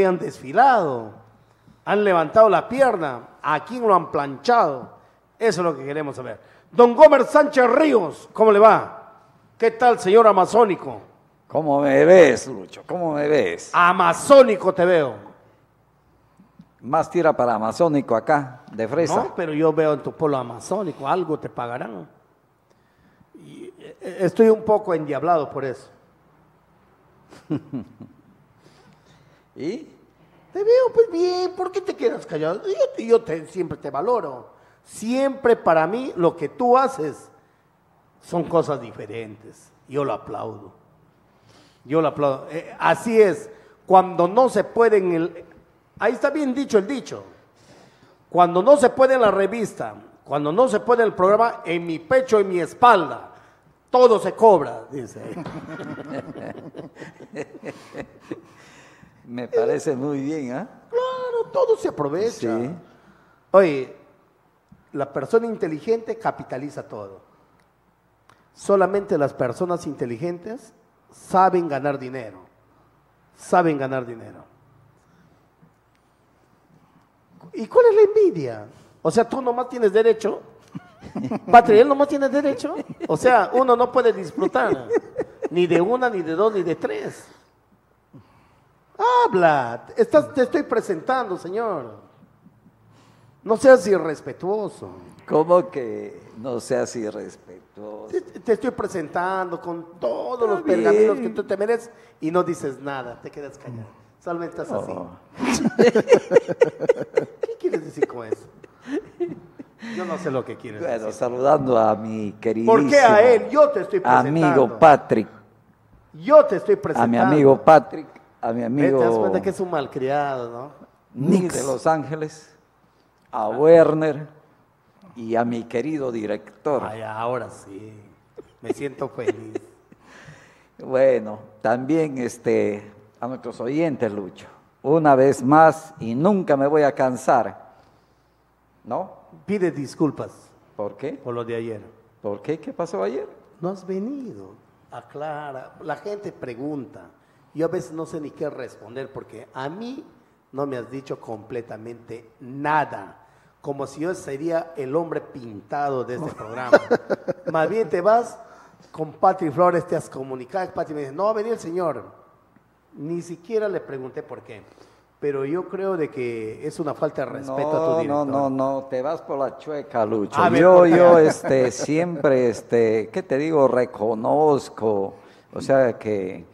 hoy han desfilado, han levantado la pierna, a quién lo han planchado. Eso es lo que queremos saber. Don Gómez Sánchez Ríos, ¿cómo le va? ¿Qué tal, señor amazónico? ¿Cómo me ves, Lucho? ¿Cómo me ves? Amazónico te veo. Más tira para amazónico acá, de fresa. No, pero yo veo en tu pueblo amazónico, algo te pagarán. Y, eh, estoy un poco endiablado por eso. ¿Y? Te veo pues bien, ¿por qué te quedas callado? Yo, yo te- siempre te valoro. Siempre para mí lo que tú haces son cosas diferentes. Yo lo aplaudo. Yo lo aplaudo. Eh, así es. Cuando no se puede en el... Ahí está bien dicho el dicho. Cuando no se puede en la revista, cuando no se puede en el programa, en mi pecho, en mi espalda, todo se cobra, dice. Me parece muy bien, ¿ah? Claro, todo se aprovecha. Sí. Oye, la persona inteligente capitaliza todo. Solamente las personas inteligentes saben ganar dinero. Saben ganar dinero. ¿Y cuál es la envidia? O sea, tú nomás tienes derecho. Patria, él nomás tiene derecho. O sea, uno no puede disfrutar ni de una, ni de dos, ni de tres. Habla, estás, te estoy presentando, señor. No seas irrespetuoso. ¿Cómo que no seas irrespetuoso? Te, te estoy presentando con todos los pergaminos que tú te mereces y no dices nada, te quedas callado. Solamente estás así. Oh. ¿Qué quieres decir con eso? Yo no sé lo que quieres Bueno, decir. saludando a mi queridísimo ¿Por qué a él? Yo te estoy presentando. amigo Patrick, Yo te estoy a presentando. mi amigo Patrick, a mi amigo Te das cuenta que es un malcriado, ¿no? Nick de Los Ángeles, a Werner y a mi querido director. Ay, ahora sí. Me siento feliz. Bueno, también este, a nuestros oyentes, Lucho. Una vez más, y nunca me voy a cansar. ¿No? Pide disculpas ¿Por qué? por lo de ayer. ¿Por qué? ¿Qué pasó ayer? No has venido. Aclara. La gente pregunta. Yo a veces no sé ni qué responder porque a mí no me has dicho completamente nada. Como si yo sería el hombre pintado de este programa. Más bien te vas con Patri Flores, te has comunicado. Patri me dice, no va a venir el señor. Ni siquiera le pregunté por qué. Pero yo creo de que es una falta de respeto a tu No, director. no, no, no, te vas por la chueca, Lucho. A yo, yo, este, siempre, este, ¿qué te digo? Reconozco, o sea, que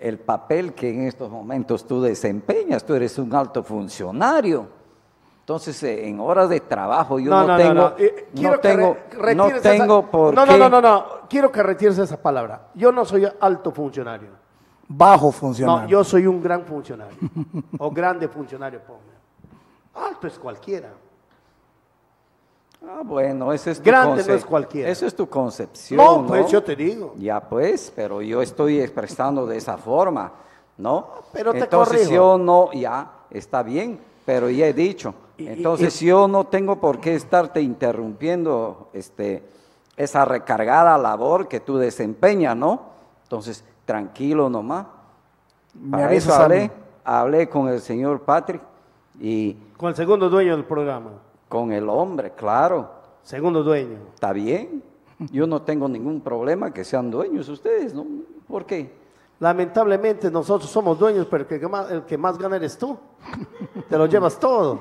el papel que en estos momentos tú desempeñas, tú eres un alto funcionario. Entonces, eh, en horas de trabajo yo no, tengo, Eh, no quiero que tengo, re- no retires tengo esa- por no, qué. no, no, no, no. Quiero que retires esa palabra. Yo no soy alto funcionario. Bajo funcionario. No, yo soy un gran funcionario. o grande funcionario, ponme. Alto es cualquiera. Ah, bueno, ese es tu Grande no es cualquiera. Eso es tu concepción. No, pues ¿no? yo te digo. Ya pues, pero yo estoy expresando de esa forma, ¿no? Pero te Entonces corrijo. yo no, ya, está bien, pero ya he dicho. Y- y- Entonces yo no tengo por qué estarte interrumpiendo este, esa recargada labor que tú desempeñas, ¿no? Entonces, tranquilo nomás. Me Para eso hablé, hablé con el señor Patrick y Con el segundo dueño del programa. Con el hombre, claro. Segundo dueño. Está bien. Yo no tengo ningún problema que sean dueños ustedes, ¿no? ¿Por qué? Lamentablemente nosotros somos dueños, pero el que más, el que más gana eres tú. Te lo llevas todo.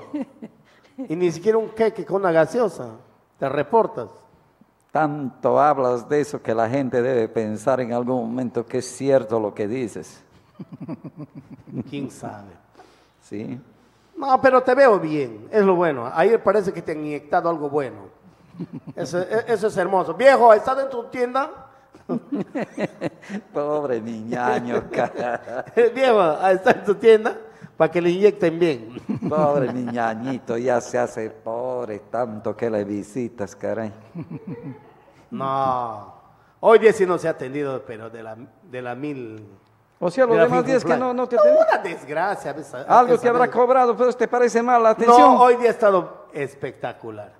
Y ni siquiera un queque con una gaseosa. Te reportas. Tanto hablas de eso que la gente debe pensar en algún momento que es cierto lo que dices. ¿Quién sabe? ¿Sí? No, pero te veo bien, es lo bueno. Ayer parece que te han inyectado algo bueno. Eso, e- eso es hermoso. Viejo, ¿estás en tu tienda? Pobre niñaño, cara. Viejo, ¿está en tu tienda? Para que le inyecten bien. Pobre niñañito, ya se hace pobre tanto que le visitas, caray. No. Hoy día sí no se ha atendido, pero de la, de la mil... O sea, los demás días que no, no te atendí. Una desgracia. ¿ves? Algo te habrá cobrado, pero te parece mal la atención. No, hoy día ha estado espectacular.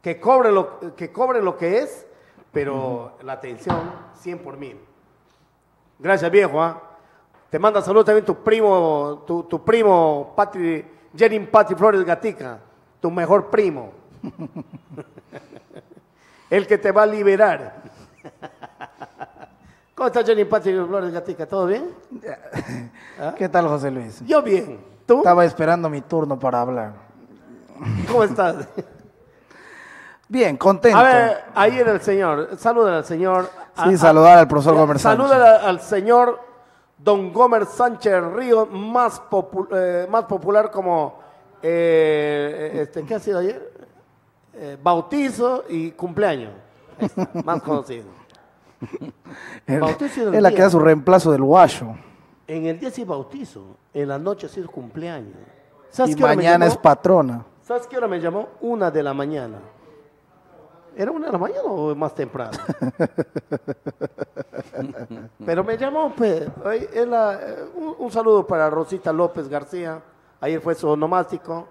Que cobre lo que, cobre lo que es, pero la atención 100 por mil. Gracias, viejo. ¿ah? Te manda saludos también tu primo, tu, tu primo, Patri, Jenin Patri Flores Gatica, tu mejor primo. El que te va a liberar. ¿Cómo estás, Jenin Patri Flores Gatica? ¿Todo bien? ¿Qué tal, José Luis? Yo bien. ¿Tú? Estaba esperando mi turno para hablar. ¿Cómo estás? Bien, contento. A ver, ahí era el señor. Saluda al señor. Sí, saludar al profesor Gómez Saluda Sánchez. al señor Don Gómez Sánchez Río, más, popu- eh, más popular como. eh, este, ¿Qué ha sido ayer? Eh, bautizo y cumpleaños. Ahí está, más conocido. Él- es la que da su reemplazo del guacho. En el día sí bautizo, en la noche sí es cumpleaños. ¿Sabes Y qué mañana es patrona. ¿Sabes qué hora me llamó? Una de la mañana. ¿Era una de la mañana o más temprano? Pero me llamó, pues. eh, un, un saludo para Rosita López García. Ayer fue su onomástico.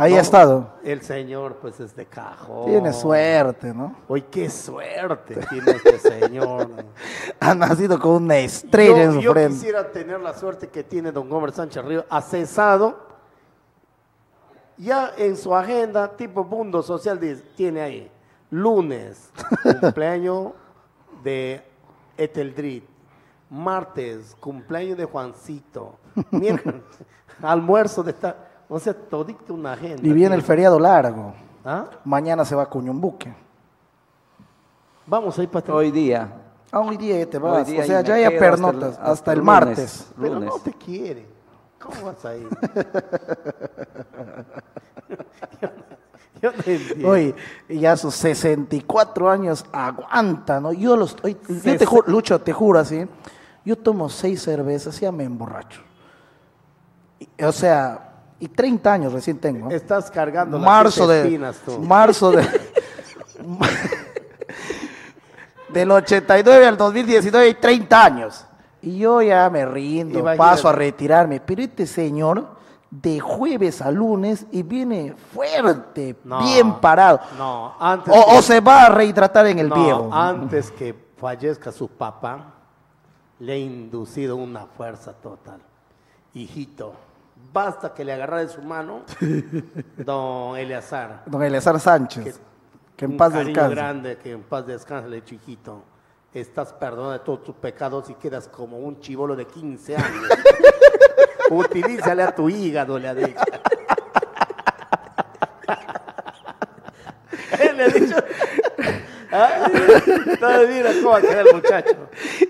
Ahí No, ha estado. El señor, pues, es de cajón. Tiene suerte, ¿no? Hoy qué suerte tiene este señor. Ha nacido con una estrella yo, en su yo frente. quisiera tener la suerte que tiene don Gómez Sánchez Río, ha cesado. Ya en su agenda, tipo Mundo Social, dice- tiene ahí, lunes, cumpleaños de Eteldrit, martes, cumpleaños de Juancito, miércoles, almuerzo de esta, o sea, todito una agenda. Y viene el feriado largo. ¿Ah? Mañana se va a Cuñumbuque. Vamos ahí para Hoy día. Ah, hoy día ya te vas. día O sea, ya hay pernotas hasta el- hasta, el lunes. martes. Pero no te quiere. ¿Cómo vas a ir? yo, no entiendo. Hoy, ya a sus 64 años aguanta, ¿no? Yo los hoy- yo te juro, Lucho, te juro así. Yo tomo seis cervezas y ya me emborracho. Y- o sea, y 30 años recién tengo. Estás cargando marzo las siete de espinas tú. marzo de del 89 al 2019 hay 30 años y yo ya me rindo Imagínate. paso a retirarme pero este señor de jueves a lunes y viene fuerte No, bien parado No, antes o, que, o se va a rehidratar en el no, viejo antes que fallezca su papá, le he inducido una fuerza total. Hijito, basta que le agarra de su mano, don Eleazar. don Eleazar Sánchez Que- que en paz descanse grande, que en paz descanse, le hijito. Estás perdonado de todos tus pecados y quedas como un chivolo de 15 años. Utilízale a tu hígado, le ha dicho. Él le ha dicho. Ah, Entonces, mira cómo va a quedar el muchacho.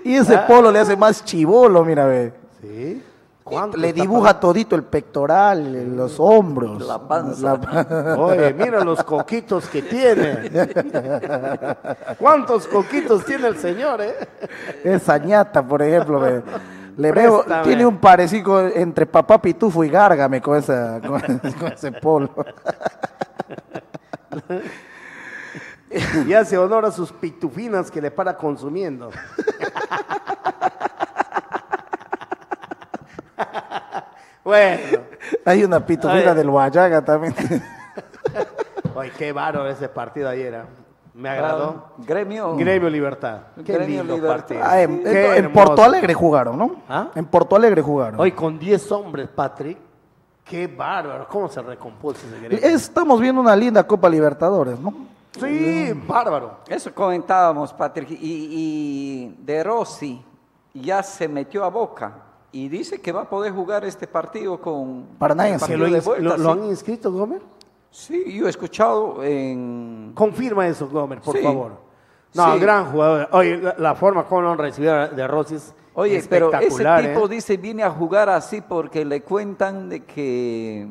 y ese Ah. polo le hace más chivolo mira ve ¿Sí? ¿Cuánto le dibuja todito el pectoral los hombros La panza. la- Oye, mira los coquitos que tiene. ¿Cuántos coquitos tiene el señor, eh? Esa ñata, por ejemplo, me- le veo, tiene un parecido entre papá pitufo y gárgame con, esa, con, con ese polo. Y hace honor a sus pitufinas que le para consumiendo. bueno, Hay una pitufina Ay. del Guayaga también. oye, qué bárbaro ese partido ayer. ¿eh? Me agradó. Gremio. Gremio Libertad. Qué Gremio lindo Libertad. partido. Ah, en, Qué en-. Porto Alegre jugaron, ¿no? ¿Ah? En Porto Alegre jugaron. Hoy con 10 hombres, Patrick. Qué bárbaro. ¿Cómo se recompuso ese Gremio? Estamos viendo una linda Copa Libertadores, ¿no? Sí, bárbaro. Eso comentábamos, Patrick. Y, y De Rossi ya se metió a Boca y dice que va a poder jugar este partido con Paranaense. el ¿Que partido lo, de vuelta, lo- han inscrito, Gómez? Sí, yo he escuchado en... Confirma eso, Gómez, por Sí. favor. No, Sí. gran jugador. Oye, la, la forma como lo han recibido de Rossi es Oye, pero ese espectacular. tipo ¿eh? dice viene a jugar así porque le cuentan de que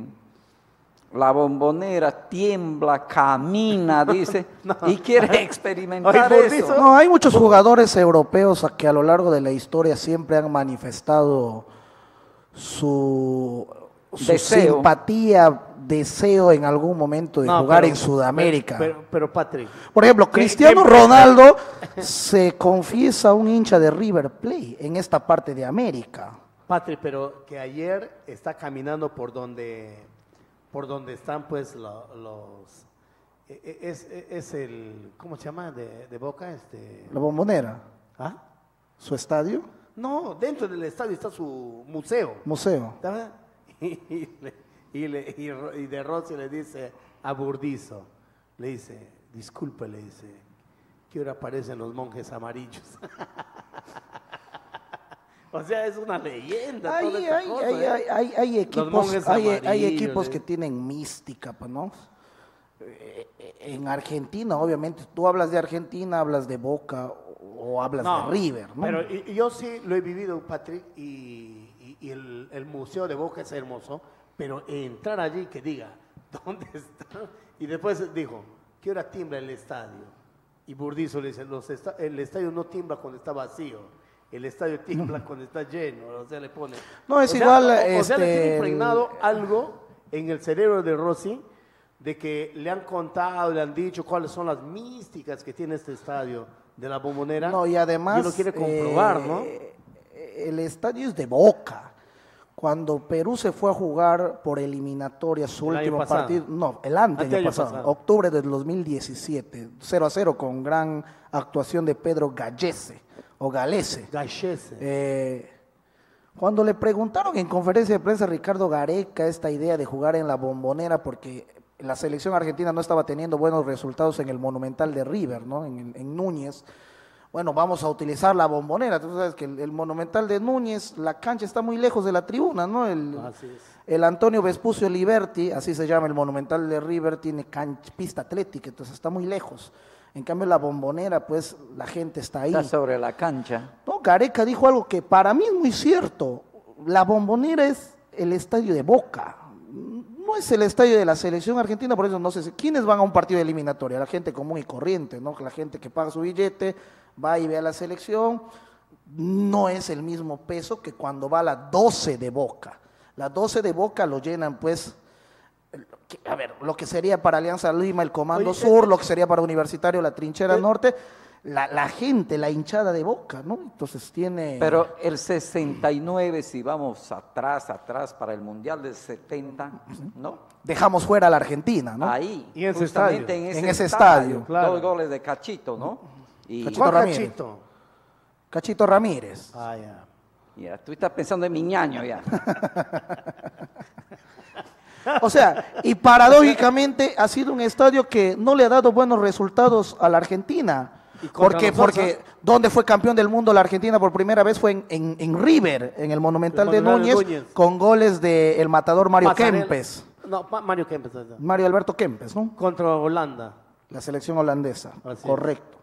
la bombonera tiembla, camina, dice, y quiere experimentar eso. eso- No, hay muchos jugadores europeos que a lo largo de la historia siempre han manifestado su, su Deseo. simpatía, deseo en algún momento de No, jugar pero- en Sudamérica. Pero, pero, pero, Patrick, Por ejemplo, ¿Qué- Cristiano qué- Ronaldo se confiesa un hincha de River Plate en esta parte de América. Patrick, pero que ayer está caminando por donde, por donde están pues lo- los... e- e- Es, e- es el, ¿cómo se llama? De, de Boca, este... La bombonera, ¿Ah? su estadio. No, dentro del estadio está su museo. Museo. ¿Verdad? Y, le- y le- y y de Rossi le dice a Burdizo, le dice, disculpe, le dice, ¿qué hora aparecen los monjes amarillos? o sea, es una leyenda. Hay, toda esta hay, cosa, hay, ¿eh? hay, hay- hay equipos, hay, ¿eh? que tienen mística, pues, ¿no? Eh, En Argentina, obviamente, tú hablas de Argentina, hablas de Boca o, hablas No, de River, ¿no? Pero y yo sí lo he vivido, Patrick, y, y- y el, el Museo de Boca es hermoso, pero entrar allí que diga, ¿dónde está? Y después dijo, ¿qué hora timbra el estadio? Y Burdizo le dice, "Los esta- el estadio no timbra cuando está vacío, el estadio timbra cuando está lleno, o sea, le pone... No, es O sea, igual, O, o sea, le este, tiene impregnado algo en el cerebro de Rossi de que le han contado, le han dicho cuáles son las místicas que tiene este estadio de la bombonera. No, y además. Y lo quiere comprobar, ¿no? eh, El estadio es de Boca. Cuando Perú se fue a jugar por eliminatoria su El último partido, no, el pasado, pasado. octubre del 2017, 0 a 0 con gran actuación de Pedro Gallese o Galese. Gachese. Eh, cuando le preguntaron en conferencia de prensa a Ricardo Gareca esta idea de jugar en la bombonera porque la selección argentina no estaba teniendo buenos resultados en el Monumental de River, ¿no? en, en Núñez. Bueno, vamos a utilizar la bombonera. Tú sabes que el, el Monumental de Núñez, la cancha está muy lejos de la tribuna, ¿no? El, Así es. el Antonio Vespucio Liberti, así se llama el Monumental de River, tiene cancha, pista atlética, entonces está muy lejos. En cambio, la bombonera, pues la gente está ahí. Está sobre la cancha. No, Gareca dijo algo que para mí es muy cierto. La bombonera es el estadio de Boca. No es el estadio de la selección argentina, por eso no sé si- quiénes van a un partido de eliminatoria. La gente común y corriente, ¿no? La gente que paga su billete, va y ve a la selección. No es el mismo peso que cuando va a la 12 de Boca. La 12 de Boca lo llenan, pues, a ver, lo que sería para Alianza Lima el Comando Oye, Sur, lo que sería para Universitario la Trinchera eh, Norte, la, la gente, la hinchada de Boca, ¿no? Entonces tiene... Pero el 69, si vamos atrás, atrás para el Mundial del 70, ¿no? Dejamos fuera a la Argentina, ¿no? Ahí, Y en ese justamente estadio. en ese, En ese estadio, estadio, claro. dos goles de Cachito, ¿no? Y Cachito ¿Cuál Ramírez. cachito? Cachito Ramírez. Ah, ya. ya, tú estás pensando en mi ñaño ya. O sea, y paradójicamente ha sido un estadio que no le ha dado buenos resultados a la Argentina. Porque, nosotros, porque donde fue campeón del mundo la Argentina por primera vez fue en, en- en River, en el Monumental El de de Núñez, Núñez. con goles de el matador Mario Pasarela- Kempes. No, Mario Kempes. está. Mario Alberto Kempes, ¿no? Contra Holanda. La selección holandesa, Así correcto.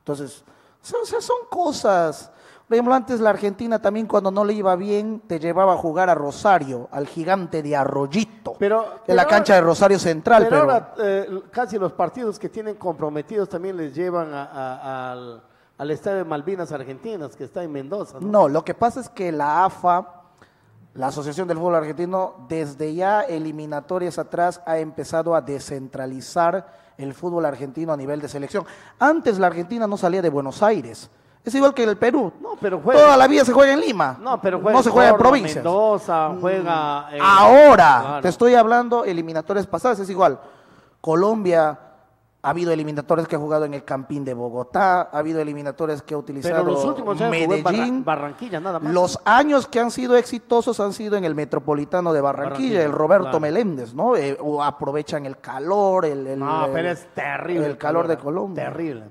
Entonces, son, son- son cosas. Por ejemplo, antes la Argentina también cuando no le iba bien te llevaba a jugar a Rosario, al gigante de Arroyito, Pero- en pero la cancha de Rosario Central. Pero Pero, ahora eh, casi los partidos que tienen comprometidos también les llevan a- a- al, al estadio de Malvinas Argentinas, que está en Mendoza. ¿no? no, lo que pasa es que la AFA, la Asociación del Fútbol Argentino, desde ya eliminatorias atrás ha empezado a descentralizar el fútbol argentino a nivel de selección. Antes la Argentina no salía de Buenos Aires. Es igual que el Perú. No, pero juega. Toda la vida se juega en Lima. No, pero juega no se juega en provincias. Mm. Mendoza, juega. en- Ahora, Claro. te estoy hablando eliminatorias pasadas, es igual. Colombia ha habido eliminatorias que ha jugado en el Campín de Bogotá, ha habido eliminatorias que ha utilizado Pero los últimos años jugó en Barra- Medellín. Barranquilla, nada más. Los años que han sido exitosos han sido en el Metropolitano de Barranquilla, Barranquilla, el Roberto claro. Meléndez, ¿no? Eh, o aprovechan el calor, el, el- No, el- pero es terrible. el calor de Colombia. Terrible.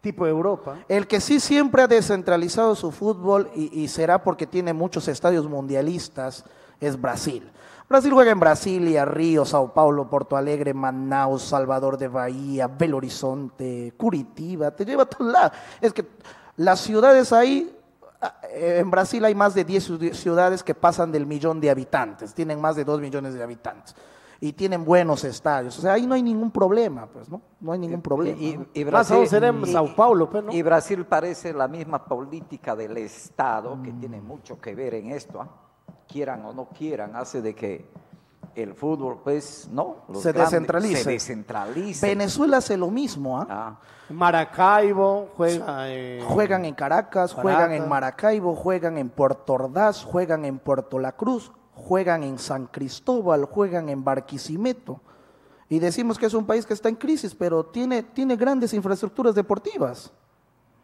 Tipo Europa. El que sí siempre ha descentralizado su fútbol y, y será porque tiene muchos estadios mundialistas es Brasil. Brasil juega en Brasilia, Río, Sao Paulo, Porto Alegre, Manaus, Salvador de Bahía, Belo Horizonte, Curitiba, te lleva a todos lados. Es que las ciudades ahí, ah, eh, en Brasil hay más de 10 ciu- ciudades que pasan del millón de habitantes, tienen más de 2 millones de habitantes y tienen buenos estadios. O sea, ahí no hay ningún problema, pues, ¿no? No hay ningún problema. Y, y- Sao Paulo, pues, ¿no? y Brasil parece la misma política del Estado, que tiene mucho que ver en esto, ¿ah? Quieran o no quieran, hace de que el fútbol, pues, no, los Se descentralice. Se descentralice. Venezuela hace lo mismo, ¿ah? Ah, Maracaibo juega. en- Juegan en Caracas, juegan en Maracaibo, juegan en Puerto Ordaz, juegan en Puerto La Cruz, juegan en San Cristóbal, juegan en Barquisimeto. Y decimos que es un país que está en crisis, pero tiene, tiene grandes infraestructuras deportivas.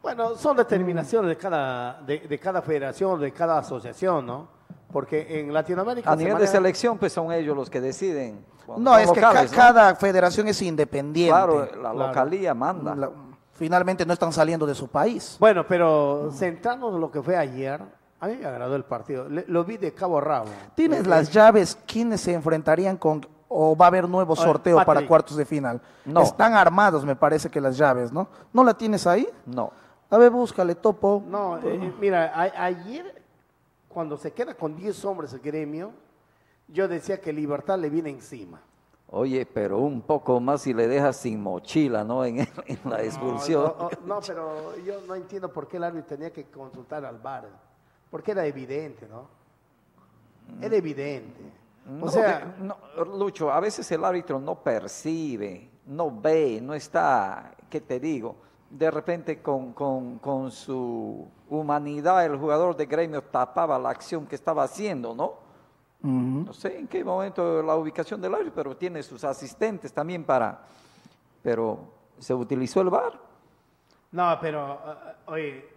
Bueno, son determinaciones de cada, de, de cada federación, de cada asociación, ¿no? Porque en Latinoamérica... A se nivel de selección, pues son ellos los que deciden. No, es que ca- cada federación es independiente. Claro, la Claro. localía manda. La- finalmente no están saliendo de su país. Bueno, pero centrándonos en lo que fue ayer, a mí me agradó el partido. Le- lo vi de cabo a rabo. ¿Tienes las llaves? ¿Quiénes se enfrentarían con o va a haber nuevo Oye, sorteo para cuartos de final? No. Están armados, me parece que las llaves, ¿no? ¿No la tienes ahí? No. A ver, búscale, topo. No, eh, eh, mira, a- ayer, cuando se queda con 10 hombres el gremio, yo decía que Libertad le viene encima. Oye, pero un poco más si le dejas sin mochila, ¿no? En, en la expulsión. No, no, no, pero yo no entiendo por qué el árbitro tenía que consultar al VAR. Porque era evidente, ¿no? Era evidente. No, O sea, de- Lucho, a veces el árbitro no percibe, no ve, no está, ¿qué te digo? De repente con, con- con su humanidad el jugador de gremio tapaba la acción que estaba haciendo, ¿no? No sé en qué momento la ubicación del árbitro, pero tiene sus asistentes también para... Pero se utilizó el VAR. no, pero, ah, oye,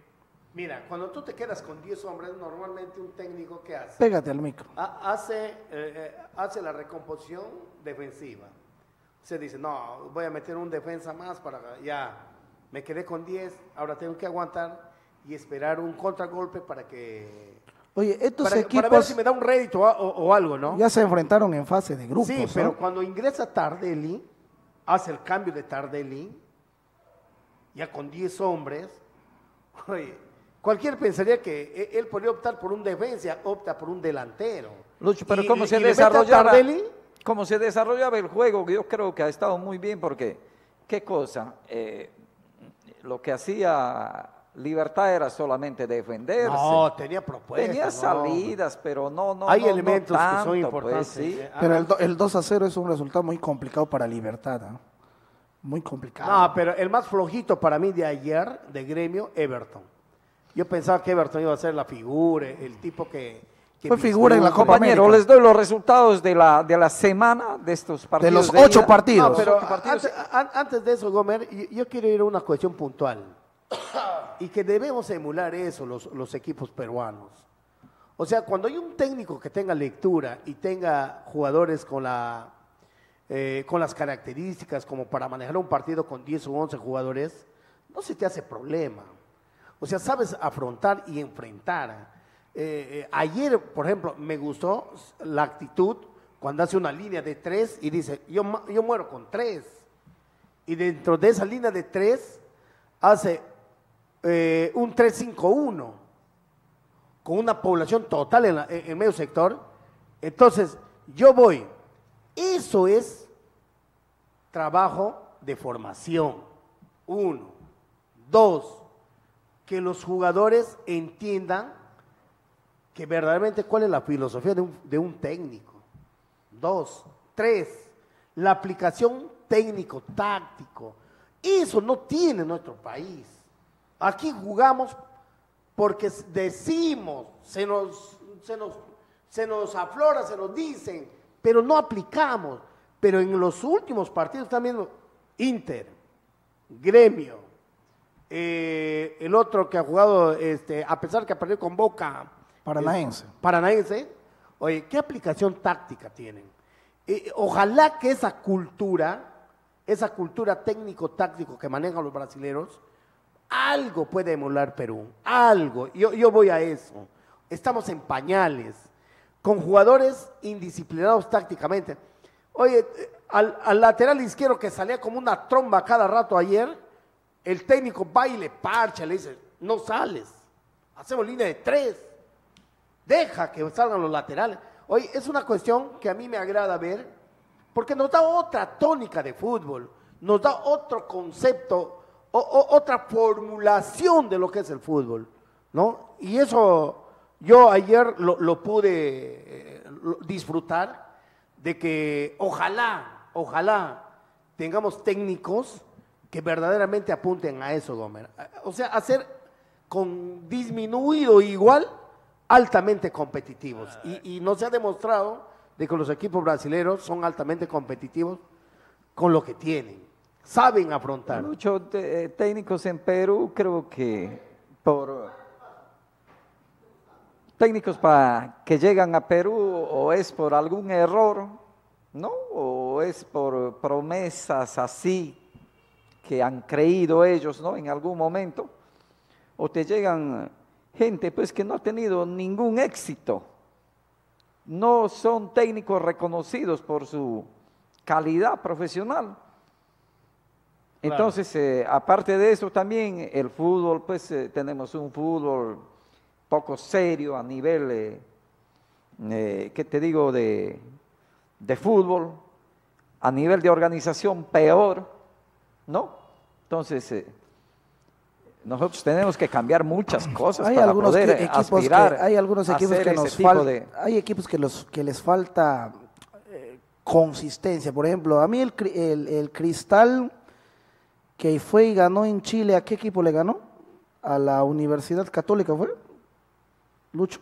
mira, cuando tú te quedas con 10 hombres, normalmente un técnico, ¿qué hace? Pégate al micro. Ha- hace, eh, hace la recomposición defensiva. Se dice, no, voy a meter un defensa más para ya, me quedé con 10, ahora tengo que aguantar y esperar un contragolpe para que... Oye, estos Para, para ver equipos si me da un rédito o, o- o algo, ¿no? ya se enfrentaron en fase de grupos. sí, ¿no? pero cuando ingresa Tardelli, hace el cambio de Tardelli, ya con 10 hombres, oye, cualquier pensaría que e- él podría optar por un defensa, opta por un delantero. Lucho, pero Y- ¿cómo se desarrollaba? Tardelli, Cómo se desarrollaba el juego, yo creo que ha estado muy bien porque, ¿qué cosa? Eh, lo que hacía Libertad era solamente defenderse. No, tenía propuestas. Tenía no. salidas, pero no, no. Hay no- no elementos que son tanto, pues, importantes. sí. eh. Pero el, el 2 a 0 es un resultado muy complicado para Libertad. ¿ah? Muy complicado. No, pero el más flojito para mí de ayer, de gremio, Everton. Yo pensaba que Everton iba a ser la figura, el tipo que... que Fue figura en la. Copa Compañero, América. les doy los resultados de la, de la semana de estos partidos. los ocho ida. partidos. No, pero Ocho partidos. antes, an- antes de eso, Gomer, yo, yo quiero ir a una cuestión puntual. y que debemos emular eso los, los equipos peruanos. O sea, cuando hay un técnico que tenga lectura y tenga jugadores con, la, eh, con las características como para manejar un partido con 10 o 11 jugadores, no se te hace problema. O sea, sabes afrontar y enfrentar. Eh, eh, ayer, por ejemplo, me gustó la actitud cuando hace una línea de tres y dice, yo, yo muero con tres. Y dentro de esa línea de tres hace eh, un 3-5-1 con una población total en, la- en- en medio sector. Entonces, yo voy. Eso es trabajo de formación. Uno. Dos, que los jugadores entiendan que verdaderamente cuál es la filosofía de un, de un técnico. Dos, tres, la aplicación técnico-táctico. Eso no tiene nuestro país. Aquí jugamos porque decimos, se nos, se nos, se nos aflora, se nos dicen, pero no aplicamos. Pero en los últimos partidos también, Inter, Gremio, eh, el otro que ha jugado, este, a pesar que perdió con Boca. Paranaense. Paranaense. Oye, ¿qué aplicación táctica tienen? Eh, ojalá que esa cultura, esa cultura técnico-táctico que manejan los brasileros, algo puede emular Perú. Algo. Yo, yo voy a eso. Estamos en pañales, con jugadores indisciplinados tácticamente. Oye, al, al lateral izquierdo que salía como una tromba cada rato ayer, el técnico va y le parcha, le dice, no sales, hacemos línea de tres, deja que salgan los laterales. Oye, es una cuestión que a mí me agrada ver, porque nos da otra tónica de fútbol, nos da otro concepto, o- otra formulación de lo que es el fútbol, ¿no? Y eso yo ayer lo, pude eh, disfrutar, de que ojalá, ojalá tengamos técnicos que verdaderamente apunten a eso, Gomer. O sea, hacer con disminuido igual altamente competitivos. Y, no se ha demostrado de que los equipos brasileños son altamente competitivos con lo que tienen. saben afrontar. Muchos eh, técnicos en Perú creo que por técnicos para que llegan a Perú o es por algún error, ¿no? O es por promesas así que han creído ellos, ¿no? En algún momento, o te llegan gente pues que no ha tenido ningún éxito. No son técnicos reconocidos por su calidad profesional. Entonces, eh, aparte de eso, también el fútbol, pues eh, tenemos un fútbol poco serio a nivel, eh, ¿qué te digo?, de, de fútbol, a nivel de organización peor, ¿no? Entonces, nosotros tenemos que cambiar muchas cosas hay para algunos poder que- equipos aspirar que, hay algunos equipos que nos falta de- hay equipos que los que les falta eh, consistencia. Por ejemplo a mí el, Cri- el, el Cristal que fue y ganó en Chile a qué equipo le ganó a la Universidad Católica fue Lucho.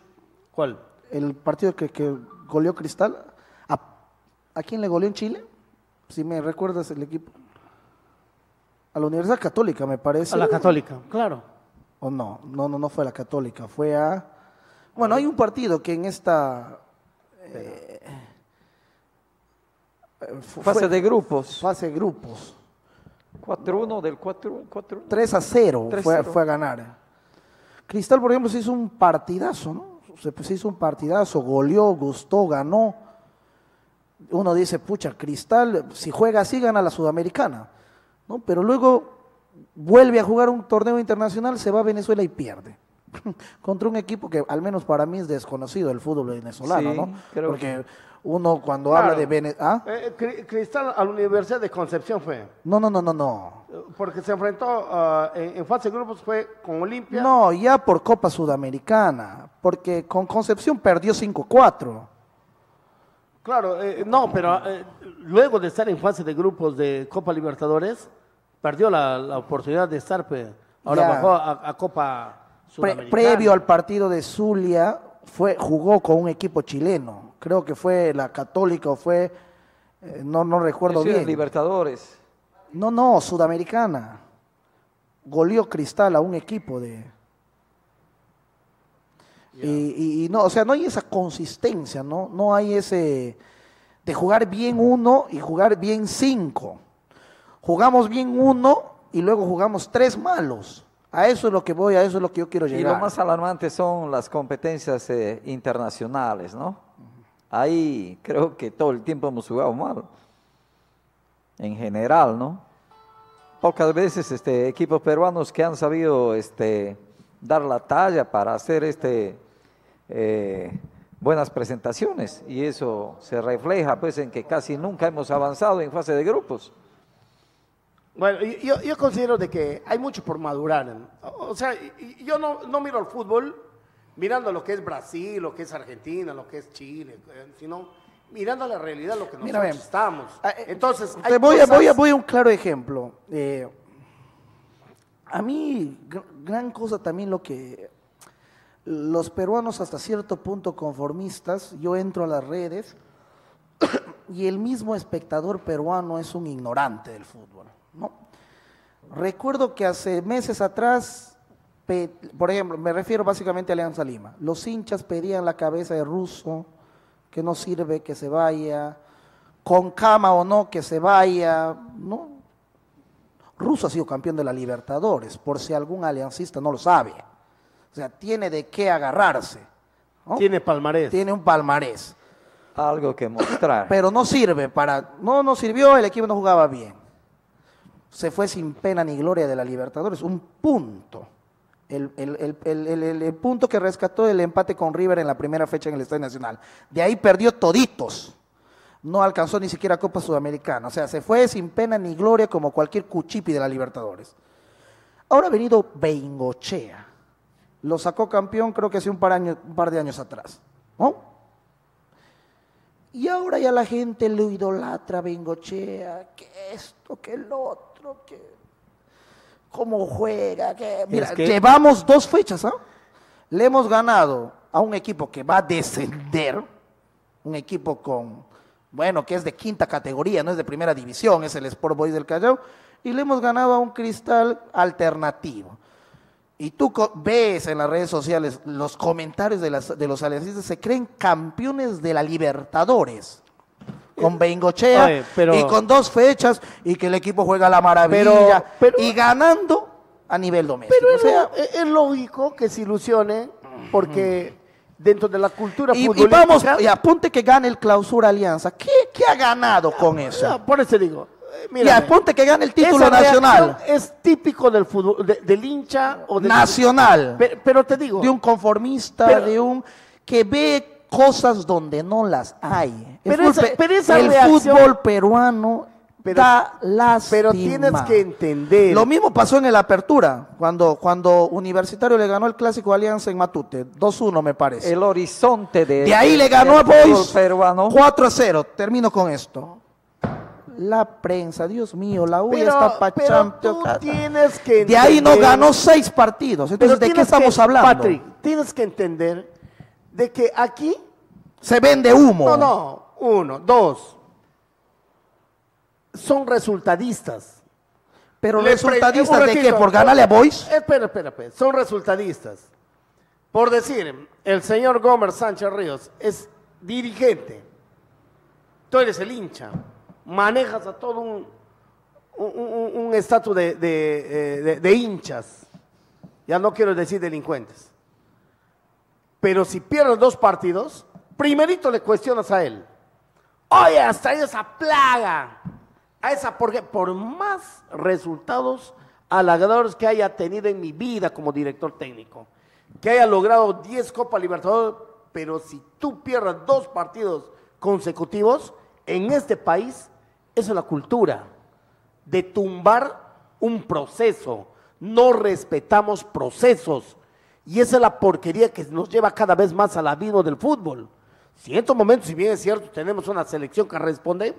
¿Cuál? el partido que, que goleó Cristal. A, ¿a quién le goleó en Chile si me recuerdas el equipo a la Universidad Católica me parece A la católica, claro. ¿O no? No, no, no fue a la Católica, fue a... Bueno, hay un partido que en esta... eh, Fase fue- de grupos, fase de grupos. 4-1 del 4-1. 4-1. 3 a 0 3 a fue, 0. fue a ganar. Cristal, por ejemplo, se hizo un partidazo, ¿no? Se, se hizo un partidazo, goleó, gustó, ganó. Uno dice, pucha, Cristal, si juega así, gana la Sudamericana. ¿No? Pero luego vuelve a jugar un torneo internacional, se va a Venezuela y pierde. Contra un equipo que al menos para mí es desconocido el fútbol venezolano, Sí, ¿no? creo Porque uno cuando Claro. habla de Venezuela... Eh, Cri- Cristal a la Universidad de Concepción fue. No, no, no, no, no. Eh, Porque se enfrentó ah, en, en fase de grupos, fue con Olimpia. No, ya por Copa Sudamericana, porque con Concepción perdió 5-4. Claro, eh, no, pero eh, luego de estar en fase de grupos de Copa Libertadores, perdió la, la oportunidad de estar, pe- ahora Ya. bajó a, a Copa Pre- previo al partido de Zulia, fue, jugó con un equipo chileno. Creo que fue la Católica o fue, eh, no, no recuerdo Sí, bien. Libertadores. No, no, Sudamericana. Goleó Cristal a un equipo de... Y, y- y no, o sea, no hay esa consistencia, ¿no? No hay ese de jugar bien uno y jugar bien cinco. Jugamos bien uno y luego jugamos tres malos. A eso es lo que voy, a eso es lo que yo quiero Y llegar. lo más alarmante son las competencias eh, internacionales, ¿no? Ahí creo que todo el tiempo hemos jugado mal. En general, ¿no? Pocas veces este, equipos peruanos que han sabido este, dar la talla para hacer este, eh, buenas presentaciones. Y eso se refleja pues en que casi nunca hemos avanzado en fase de grupos. Bueno, yo, yo considero de que hay mucho por madurar. O sea, yo no, no miro el fútbol mirando lo que es Brasil, lo que es Argentina, lo que es Chile, eh, sino mirando la realidad, lo que nosotros Mírame. estamos. Ah, eh, Entonces, hay voy, a, cosas- voy, a, voy a un claro ejemplo. Eh, a mí, gr- gran cosa también lo que los peruanos hasta cierto punto conformistas, yo entro a las redes y el mismo espectador peruano es un ignorante del fútbol. Recuerdo que hace meses atrás, por ejemplo, me refiero básicamente a Alianza Lima, los hinchas pedían la cabeza de Russo, que no sirve, que se vaya, con cama o no, que se vaya, ¿no? Russo ha sido campeón de la Libertadores, por si algún aliancista no lo sabe. O sea, tiene de qué agarrarse. ¿no? tiene palmarés. Tiene un palmarés. Algo que mostrar. Pero no sirve para. No, no sirvió, el equipo no jugaba bien. Se fue sin pena ni gloria de la Libertadores. Un punto. El, el- el- el- el- el- el punto que rescató el empate con River en la primera fecha en el Estadio Nacional. De ahí perdió toditos. No alcanzó ni siquiera Copa Sudamericana. O sea, se fue sin pena ni gloria como cualquier cuchipi de la Libertadores. Ahora ha venido Bengochea. Lo sacó campeón creo que hace un par, años- un par de años atrás. ¿no? Y ahora ya la gente lo idolatra, Bengochea, que esto, que el otro, que cómo juega, que... Mira, que- llevamos dos fechas, ¿ah? Le hemos ganado a un equipo que va a descender, un equipo con, bueno, que es de quinta categoría, no es de primera división, es el Sport Boys del Callao, y le hemos ganado a un cristal alternativo. Y tú ves en las redes sociales los comentarios de, las- de los aliancistas, se creen campeones de la Libertadores. Con Bengochea Oye, pero- y con dos fechas y que el equipo juega la maravilla pero- y ganando a nivel doméstico. Pero O es, sea, lo- es- es lógico que se ilusione porque dentro de la cultura y, y vamos, y apunte que gane el clausura alianza. ¿Qué, qué ha ganado con eso? Ah, Por eso digo, eh, Y mírame, apunte que gane el título esa nacional. Es típico del fútbol, de- del hincha o del... Nacional. Pe- Pero, te digo, de un conformista, Pero- de un que ve cosas donde no las hay. El, Pero fútbol, esa- pe- pero esa el reacción- fútbol peruano Pero- da lástima. pero tienes que entender... Lo mismo pasó en el Apertura, cuando, cuando Universitario le ganó el Clásico Alianza en Matute, 2-1 me parece. El horizonte de, de ahí le ganó a Boys peruano. 4-0. Termino con esto. La prensa, Dios mío, la U pero, está pa' pero Champions. tú tienes que De ahí no entender- ganó seis partidos. Entonces, ¿de qué estamos que- hablando? Patrick, tienes que entender de que aquí... Se vende humo. No, no, uno, dos. Son resultadistas. Pero Le resultadistas de qué? ¿Por ganarle a Boys? Espera, espera, espera. Son resultadistas. Por decir, el señor Gomer Sánchez Ríos es dirigente. Tú eres el hincha. Manejas a todo un un- estatus eh, de- de hinchas. Ya no quiero decir delincuentes. Pero si pierdes dos partidos, primerito le cuestionas a él. Oye, hasta esa plaga. A esa, porque por más resultados halagadores que haya tenido en mi vida como director técnico, que haya logrado 10 Copas Libertadores, pero si tú pierdes dos partidos consecutivos, en este país, eso es la cultura de tumbar un proceso. No respetamos procesos. Y esa es la porquería que nos lleva cada vez más al abismo del fútbol. Si en estos momentos, si bien es cierto, tenemos una selección que responde,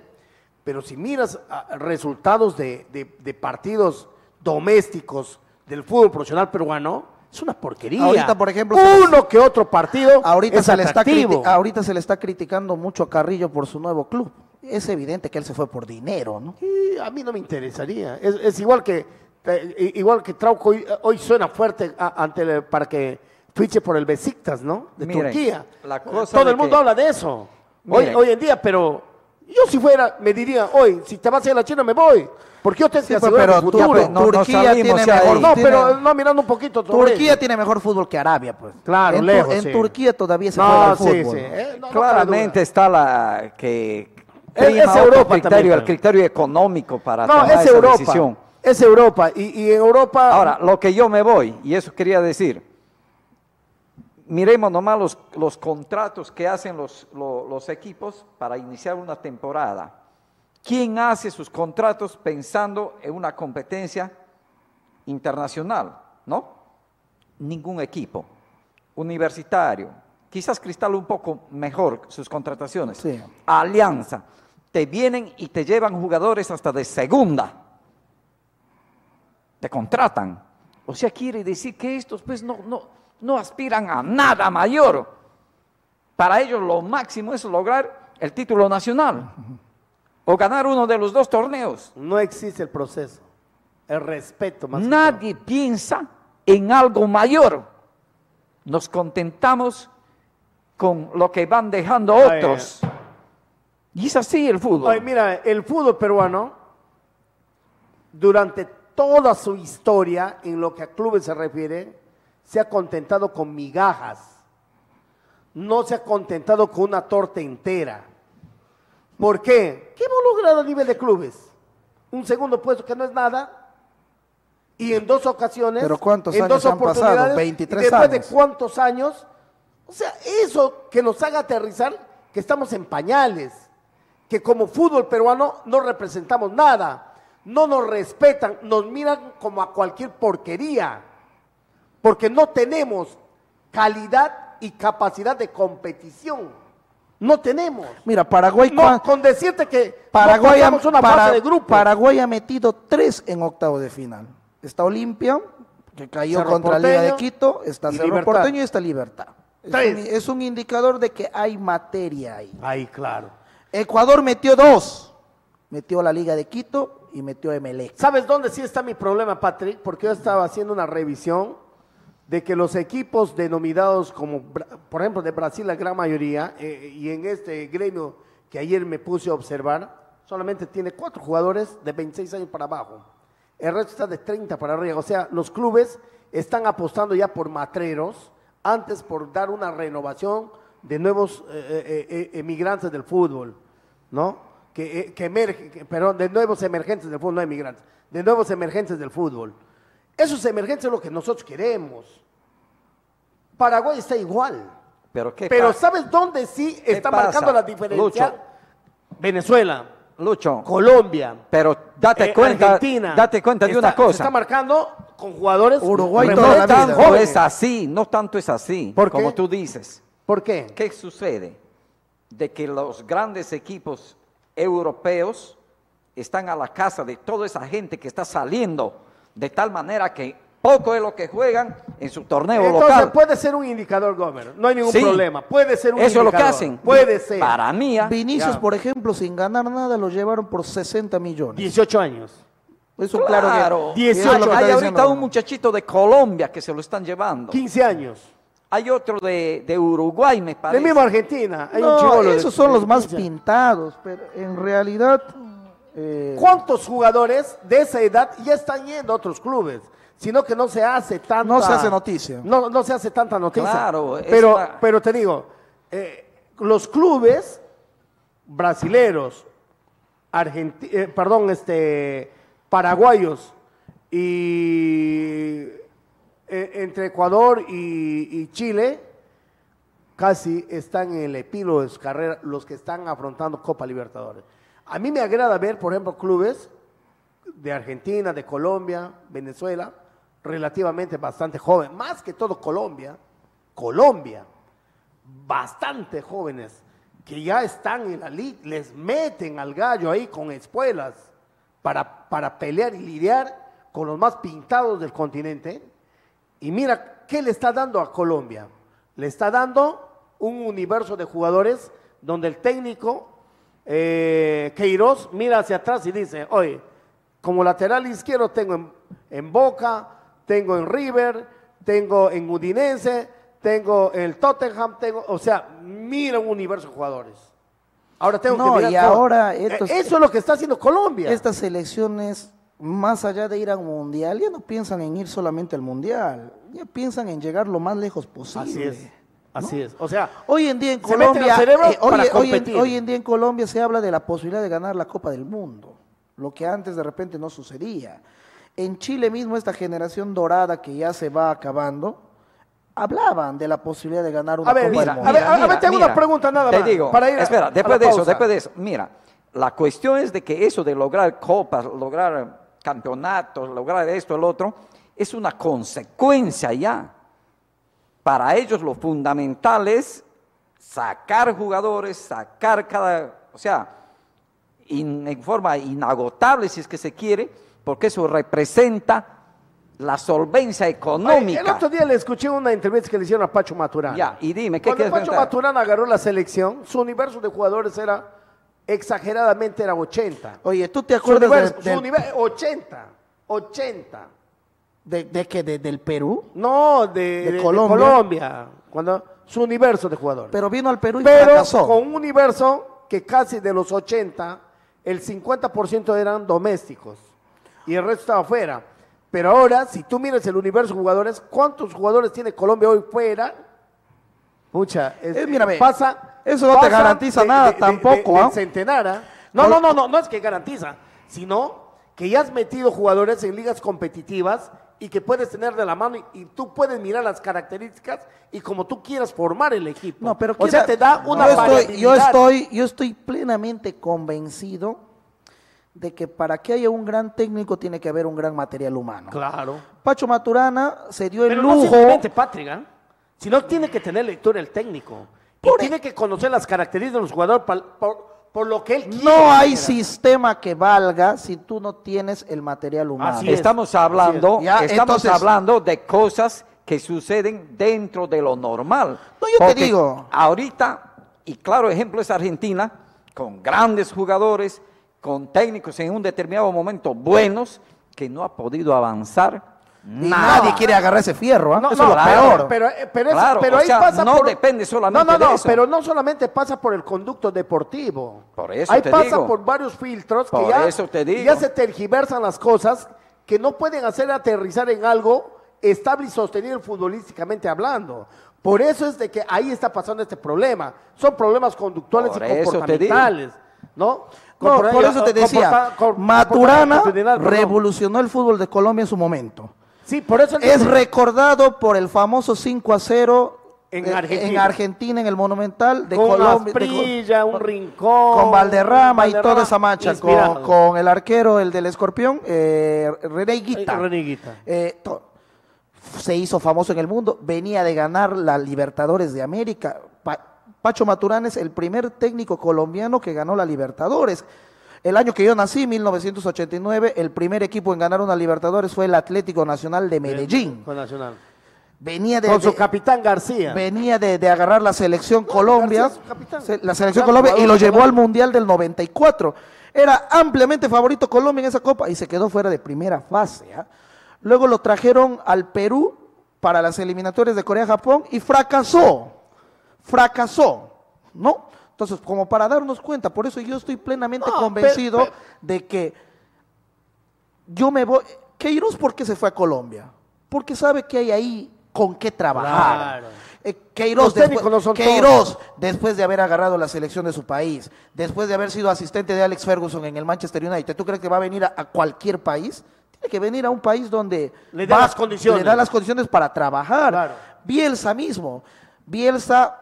pero si miras resultados de, de- de partidos domésticos del fútbol profesional peruano, es una porquería. Ahorita, por ejemplo, uno que otro partido Ahorita es se, le está ahorita se le está criticando mucho a Carrillo por su nuevo club. Es evidente que él se fue por dinero, ¿no? Y a mí no me interesaría. Es, es igual que eh, igual que Trauco hoy, hoy suena fuerte a- ante el- para que fiche por el Besiktas, ¿no? De Miren, Turquía. la cosa Todo el mundo que- habla de eso. Hoy, Miren. hoy en día, pero yo si fuera, me diría, hoy, si te vas a ir a la China, me voy. Porque yo tengo Sí, que pues, asegurar pero mi tú- futuro. pues, no- no Turquía salimos tiene mejor. no, tiene- pero no mirando un poquito Turquía eso. tiene mejor fútbol que Arabia, pues. Claro, en, lejos, en sí. Turquía todavía se juega No, el sí, fútbol. sí. eh, no- Claramente está la que prima es otro Europa criterio, el criterio económico para No, tomar es esa Europa. decisión. Es Europa. Y, y en Europa. Ahora, lo que yo me voy, y eso quería decir, miremos nomás los, los contratos que hacen los, lo- los equipos para iniciar una temporada. ¿Quién hace sus contratos pensando en una competencia internacional? ¿No? Ningún equipo. Universitario. Quizás Cristal un poco mejor sus contrataciones. Sí. Alianza. Te vienen y te llevan jugadores hasta de segunda te contratan. O sea, quiere decir que estos pues no, no, no aspiran a nada mayor. Para ellos lo máximo es lograr el título nacional o ganar uno de los dos torneos. No existe el proceso. El respeto más. que todo. Nadie piensa en algo mayor. Nos contentamos con lo que van dejando otros. Y es así el fútbol. Ay, mira, el fútbol peruano, durante toda su historia, en lo que a clubes se refiere, se ha contentado con migajas. No se ha contentado con una torta entera. ¿Por qué? ¿Qué hemos logrado a nivel de clubes? Un segundo puesto que no es nada. Y en dos ocasiones. Pero ¿cuántos en años dos han pasado? oportunidades, 23 y después años. de cuántos años. O sea, eso que nos haga aterrizar que estamos en pañales, que como fútbol peruano no representamos nada, no nos respetan, nos miran como a cualquier porquería, porque no tenemos calidad y capacidad de competición. No tenemos. Mira, Paraguay, No, con decirte que Paraguay, no una para- fase de grupo. Paraguay ha metido tres en octavo de final. Está Olimpia, que cayó Cerro contra Liga de Porteño Quito, está Cerro Libertad. Porteño y está Libertad. Es un, es un indicador de que hay materia ahí. Ahí, claro. Ecuador metió dos. Metió la Liga de Quito y metió Emelec. ¿Sabes dónde sí está mi problema, Patrick? Porque yo estaba haciendo una revisión de que los equipos denominados como, por ejemplo, de Brasil, la gran mayoría, eh, y en este gremio que ayer me puse a observar, solamente tiene cuatro jugadores de 26 años para abajo. El resto está de 30 para arriba. O sea, los clubes están apostando ya por matreros, antes por dar una renovación de nuevos eh, eh, emigrantes del fútbol, ¿no? Que, eh, que emerge, que- perdón, de nuevos emergentes del fútbol, no emigrantes, de nuevos emergentes del fútbol. Esos emergentes es lo que nosotros queremos. Paraguay está igual. Pero ¿qué Pero? ¿sabes dónde sí está pasa, marcando la diferencia? Lucho? Venezuela, Lucho, Colombia, pero date eh, cuenta, Argentina. date cuenta de Está- una Se cosa. está marcando con jugadores Uruguay no tanto es así, no tanto es así, ¿Por qué? como tú dices. ¿Por qué? ¿Qué sucede? De que los grandes equipos europeos están a la casa de toda esa gente que está saliendo, de tal manera que poco es lo que juegan en su torneo Entonces local. puede ser un indicador, Gomer. No hay ningún Sí. problema. Puede ser un Eso es lo que indicador. hacen. Puede ser. Para mí, ah, Vinicius, ya. por ejemplo, sin ganar nada, lo llevaron por 60 millones. 18 años. Eso claro, claro, que... 18 eso es lo que hay está ahorita diciendo. un muchachito de Colombia que se lo están llevando. 15 años. Hay otro de, de Uruguay, me De parece. mismo Argentina. Hay un No, de- esos son los de más 15. pintados, pero en realidad... eh, ¿Cuántos jugadores de esa edad ya están yendo a otros clubes? Sino que no se hace tanta... No se hace noticia. No, no se hace tanta noticia. Claro, Pero, pero te digo, eh, los clubes brasileros, argenti- eh, perdón, este, paraguayos y eh, entre Ecuador y, y Chile, casi están en el epílogo de su carrera los que están afrontando Copa Libertadores. A mí me agrada ver, por ejemplo, clubes de Argentina, de Colombia, Venezuela, relativamente bastante jóvenes, más que todo Colombia, Colombia, bastante jóvenes que ya están en la liga, les meten al gallo ahí con espuelas para, para pelear y lidiar con los más pintados del continente. Y mira, ¿qué le está dando a Colombia? Le está dando un universo de jugadores donde el técnico eh, Queiroz mira hacia atrás y dice, oye, como lateral izquierdo tengo en, en Boca, tengo en River, tengo en Udinese, tengo en el Tottenham, tengo, o sea, mira un universo de jugadores. Ahora tengo No, que mirar y ahora Eh, estos- eso es lo que está haciendo Colombia. Estas selecciones, más allá de ir a un mundial, ya no piensan en ir solamente al mundial, ya piensan en llegar lo más lejos posible. Así es, así es. O sea, Hoy en día en Colombia, eh, hoy, hoy en, competir. hoy en día en Colombia se habla de la posibilidad de ganar la Copa del Mundo, lo que antes de repente no sucedía. En Chile mismo esta generación dorada que ya se va acabando, hablaban de la posibilidad de ganar una A ver, Copa mira, del a Mundo. ver, a ver, te hago una pregunta nada te más, digo, para ir a- espera, a después de eso, después de eso, mira, la cuestión es de que eso de lograr copas, lograr campeonatos, lograr esto, el otro, es una consecuencia ya. Para ellos lo fundamental es sacar jugadores, sacar cada, o sea, in- en forma inagotable si es que se quiere, porque eso representa la solvencia económica. el otro día le escuché una entrevista que le hicieron a Pacho Maturana. Ya, y dime, ¿qué Cuando Pacho preguntar? Maturana agarró la selección, su universo de jugadores era exageradamente era 80. Oye, ¿tú te acuerdas de, su del- univer- 80, 80. de- de qué? De- del Perú? No, de, De Colombia. Colombia. Cuando, su universo de jugadores. Pero vino al Perú y Pero fracasó. con un universo que casi de los 80, el 50% eran domésticos y el resto estaba afuera. Pero ahora, si tú miras el universo de jugadores, ¿cuántos jugadores tiene Colombia hoy fuera? Mucha. es- Eh, pasa, eso no te garantiza nada tampoco, de- ¿ah? centenara. No, no, no, no, no es que garantiza, sino que ya has metido jugadores en ligas competitivas y que puedes tener de la mano y, y tú puedes mirar las características y como tú quieras formar el equipo. No, pero o sea, te da una yo estoy, yo estoy, yo estoy plenamente convencido de que para que haya un gran técnico tiene que haber un gran material humano. Claro. Pacho Maturana se dio el Pero no lujo. simplemente Patrick, ¿ah? sino tiene que tener lectura el técnico. Y Por- tiene que conocer las características de los jugadores por, por lo que él quiere. no hay sistema que valga si tú no tienes el material humano. Así es. Estamos hablando, Ya, estamos entonces- hablando de cosas que suceden dentro de lo normal. No, yo te digo. Ahorita, y claro ejemplo es Argentina, con grandes jugadores, con técnicos en un determinado momento buenos que no ha podido avanzar. Nada. nadie quiere agarrar ese fierro, ¿ah? No, Eso no, es lo pero- peor. Pero, eh, pero, eso- Claro, pero ahí sea, pasa no por- depende solamente no, no, no, de eso. pero no solamente pasa por el conducto deportivo. Por eso ahí te pasa digo. por varios filtros que Por ya, eso te digo. ya se tergiversan las cosas que no pueden hacer aterrizar en algo estable y sostenido futbolísticamente hablando. Por eso es de que ahí está pasando este problema. Son problemas conductuales Por y comportamentales, ¿no? No, por eso te decía, Maturana revolucionó el fútbol de Colombia en su momento. Sí, por eso Es recordado por el famoso 5 a 0 En eh, Argentina. en Argentina, en el Monumental de con Colombia. de Asprilla, Co- un rincón. con Valderrama y toda esa mancha, con, el arquero, el del escorpión, eh, René Higuita. Eh, René. Eh, se hizo famoso en el mundo, venía de ganar la Libertadores de América. Pa- Pacho Maturana es el primer técnico colombiano que ganó la Libertadores. El año que yo nací, 1989, el primer equipo en ganar una Libertadores fue el Atlético Nacional de Medellín. Con Nacional. Venía de, Con su de- capitán García. venía de, de agarrar la selección Colombia, se- la selección Claro, Colombia y lo llevó al Mundial del 94. Era ampliamente favorito Colombia en esa copa y se quedó fuera de primera fase. ¿ah? Luego lo trajeron al Perú para las eliminatorias de Corea-Japón y fracasó. Fracasó, ¿no? Entonces, como para darnos cuenta, por eso yo estoy plenamente No, convencido pero- de que yo me voy. Queiroz, ¿por qué se fue a Colombia? Porque sabe que hay ahí con qué trabajar. Claro. Eh, Queiroz, después, no son Queiroz, después de haber agarrado la selección de su país, después de haber sido asistente de Alex Ferguson en el Manchester United, ¿tú crees que va a venir a, a cualquier país? Tiene que venir a un país donde Le da va- las condiciones. le da las condiciones para trabajar. Claro. Bielsa mismo. Bielsa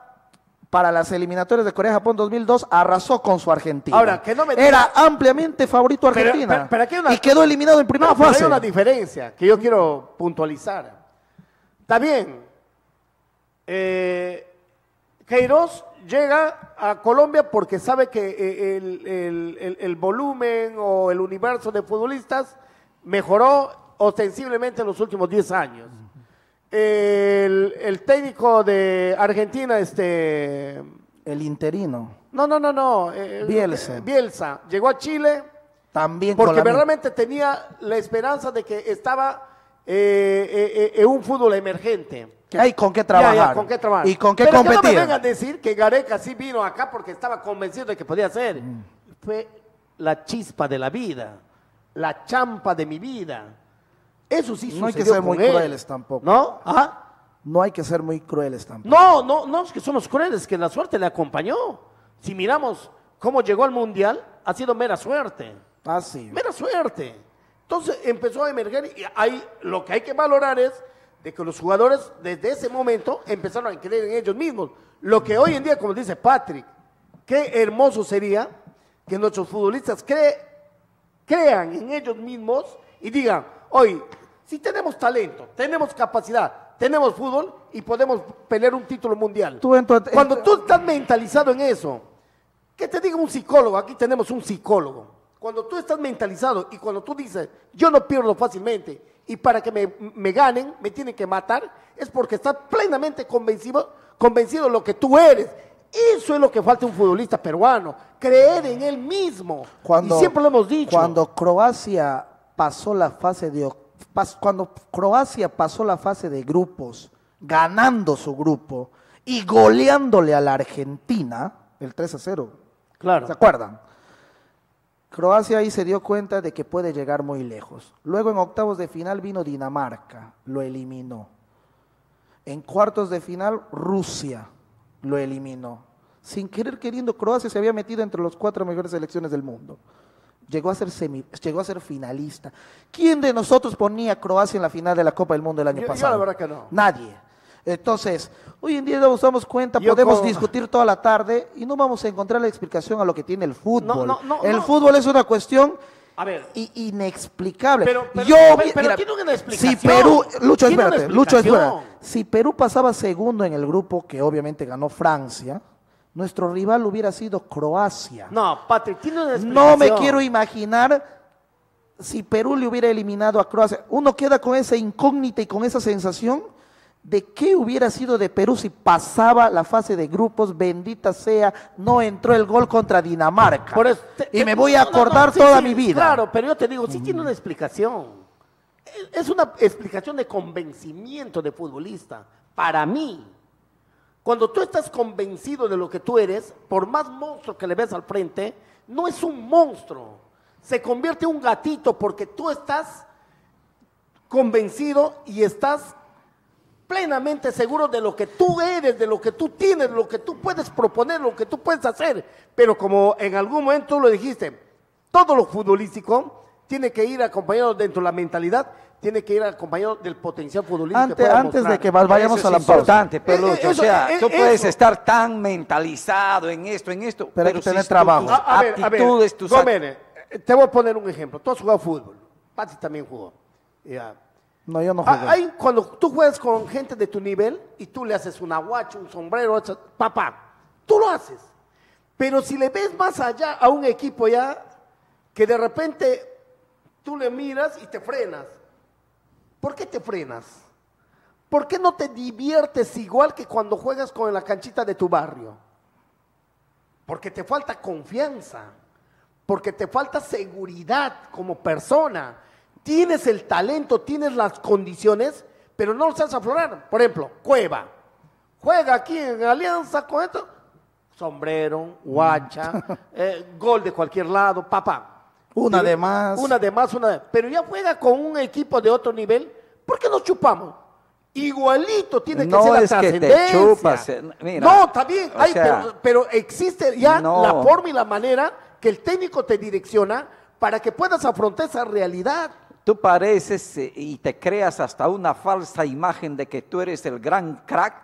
para las eliminatorias de Corea-Japón 2002 arrasó con su Argentina. Ahora, que no me diga- Era ampliamente favorito Argentina. pero- pero aquí hay una- y quedó eliminado en primera fase. hay una diferencia que yo quiero puntualizar. Está bien. Eh, Queiroz llega a Colombia porque sabe que eh, el, el- el- el volumen o el universo de futbolistas mejoró ostensiblemente en los últimos 10 años. El, el técnico de Argentina, este... El interino. No, no, no, no. eh, Bielsa. Bielsa. Llegó a Chile También con porque la mi- verdaderamente tenía la esperanza de que estaba eh, eh, eh, en un fútbol emergente. hay con qué Ya, trabajar. ya, ¿con qué trabajar? Y con qué Pero que competir. no me vengan a decir que Gareca sí vino acá porque estaba convencido de que podía hacer. Mm. Fue la chispa de la vida, la champa de mi vida. Eso sí No hay que ser muy él. crueles tampoco. ¿No? Ajá. No hay que ser muy crueles tampoco. No, no, no es que somos crueles, que la suerte le acompañó. Si miramos cómo llegó al Mundial, ha sido mera suerte. Ah, sí. Mera suerte. Entonces empezó a emerger y ahí lo que hay que valorar es de que los jugadores desde ese momento empezaron a creer en ellos mismos. Lo que hoy en día, como dice Patrick, qué hermoso sería que nuestros futbolistas cre- crean en ellos mismos y digan, hoy, si tenemos talento, tenemos capacidad, tenemos fútbol y podemos pelear un título mundial. Tú Cuando tú estás mentalizado en eso, que te diga un psicólogo, aquí tenemos un psicólogo. Cuando tú estás mentalizado y cuando tú dices, yo no pierdo fácilmente y para que me, me ganen me tienen que matar, es porque estás plenamente convencido, convencido de lo que tú eres. Eso es lo que falta a un futbolista peruano, creer en él mismo. Cuando, y siempre lo hemos dicho. Cuando Croacia pasó la fase de cuando Croacia pasó la fase de grupos, ganando su grupo y goleándole a la Argentina, el 3 a 0. claro. ¿Se acuerdan? Croacia ahí se dio cuenta de que puede llegar muy lejos. Luego en octavos de final vino Dinamarca, lo eliminó. En cuartos de final Rusia lo eliminó. Sin querer queriendo Croacia se había metido entre los cuatro mejores selecciones del mundo. Llegó a ser semi- llegó a ser finalista. ¿Quién de nosotros ponía a Croacia en la final de la Copa del Mundo el año Yo- yo pasado? la verdad que no. Nadie. Entonces, hoy en día nos damos cuenta, Yo podemos como- discutir toda la tarde y no vamos a encontrar la explicación a lo que tiene el fútbol. no, no, el no. fútbol es una cuestión A ver. inexplicable. Pero- pero- Yo pero- pero mira, tiene una Si explicación. Perú, Lucho, espérate, Lucho, explicación. Si Perú pasaba segundo en el grupo, que obviamente ganó Francia, nuestro rival hubiera sido Croacia. No, Patrick, tiene una explicación. No me quiero imaginar si Perú le hubiera eliminado a Croacia. Uno queda con esa incógnita y con esa sensación ¿De qué hubiera sido de Perú si pasaba la fase de grupos? Bendita sea, no entró el gol contra Dinamarca. Por eso te- y te- me voy a no, acordar no, sí, toda sí, mi vida. Claro, pero yo te digo, sí tiene una explicación. Es una explicación de convencimiento de futbolista. Para mí, cuando tú estás convencido de lo que tú eres, por más monstruo que le ves al frente, no es un monstruo. Se convierte en un gatito porque tú estás convencido y estás plenamente seguro de lo que tú eres, de lo que tú tienes, de lo que tú puedes proponer, lo que tú puedes hacer. Pero como en algún momento lo dijiste, todo lo futbolístico tiene que ir acompañado dentro de la mentalidad, tiene que ir acompañado del potencial futbolístico. que Antes, pueda antes de que va- vayamos Eso a la es pausa. importante, pero Eh, eh, o sea, eso, tú eh, puedes eso. estar tan mentalizado en esto, en esto, Pero hay que si tener tu- trabajo. tus A, a ver, a ver, actitudes, tus Gómez, eh, te voy a poner un ejemplo. Tú has jugado fútbol, Pati también jugó. Ya. No, yo no Ah, jugué. Hay cuando tú juegas con gente de tu nivel y tú le haces un aguacho, un sombrero, papá, tú lo haces. Pero si le ves más allá a un equipo ya, que de repente tú le miras y te frenas. ¿Por qué te frenas? ¿Por qué no te diviertes igual que cuando juegas con la canchita de tu barrio? Porque te falta confianza, porque te falta seguridad como persona. Tienes el talento, tienes las condiciones, pero no los haces aflorar. Por ejemplo, Cueva. Juega aquí en Alianza con esto. Sombrero, guacha, eh, gol de cualquier lado, papá. Una de más. Una de más, una de Pero ya juega con un equipo de otro nivel. ¿Por qué nos chupamos? Igualito tiene que No ser la es que te trascendencia. chupas, eh, mira, no, o hay, sea, pero, pero existe ya no. la forma y la manera que el técnico te direcciona para que puedas afrontar esa realidad. Tú pareces eh, y te creas hasta una falsa imagen de que tú eres el gran crack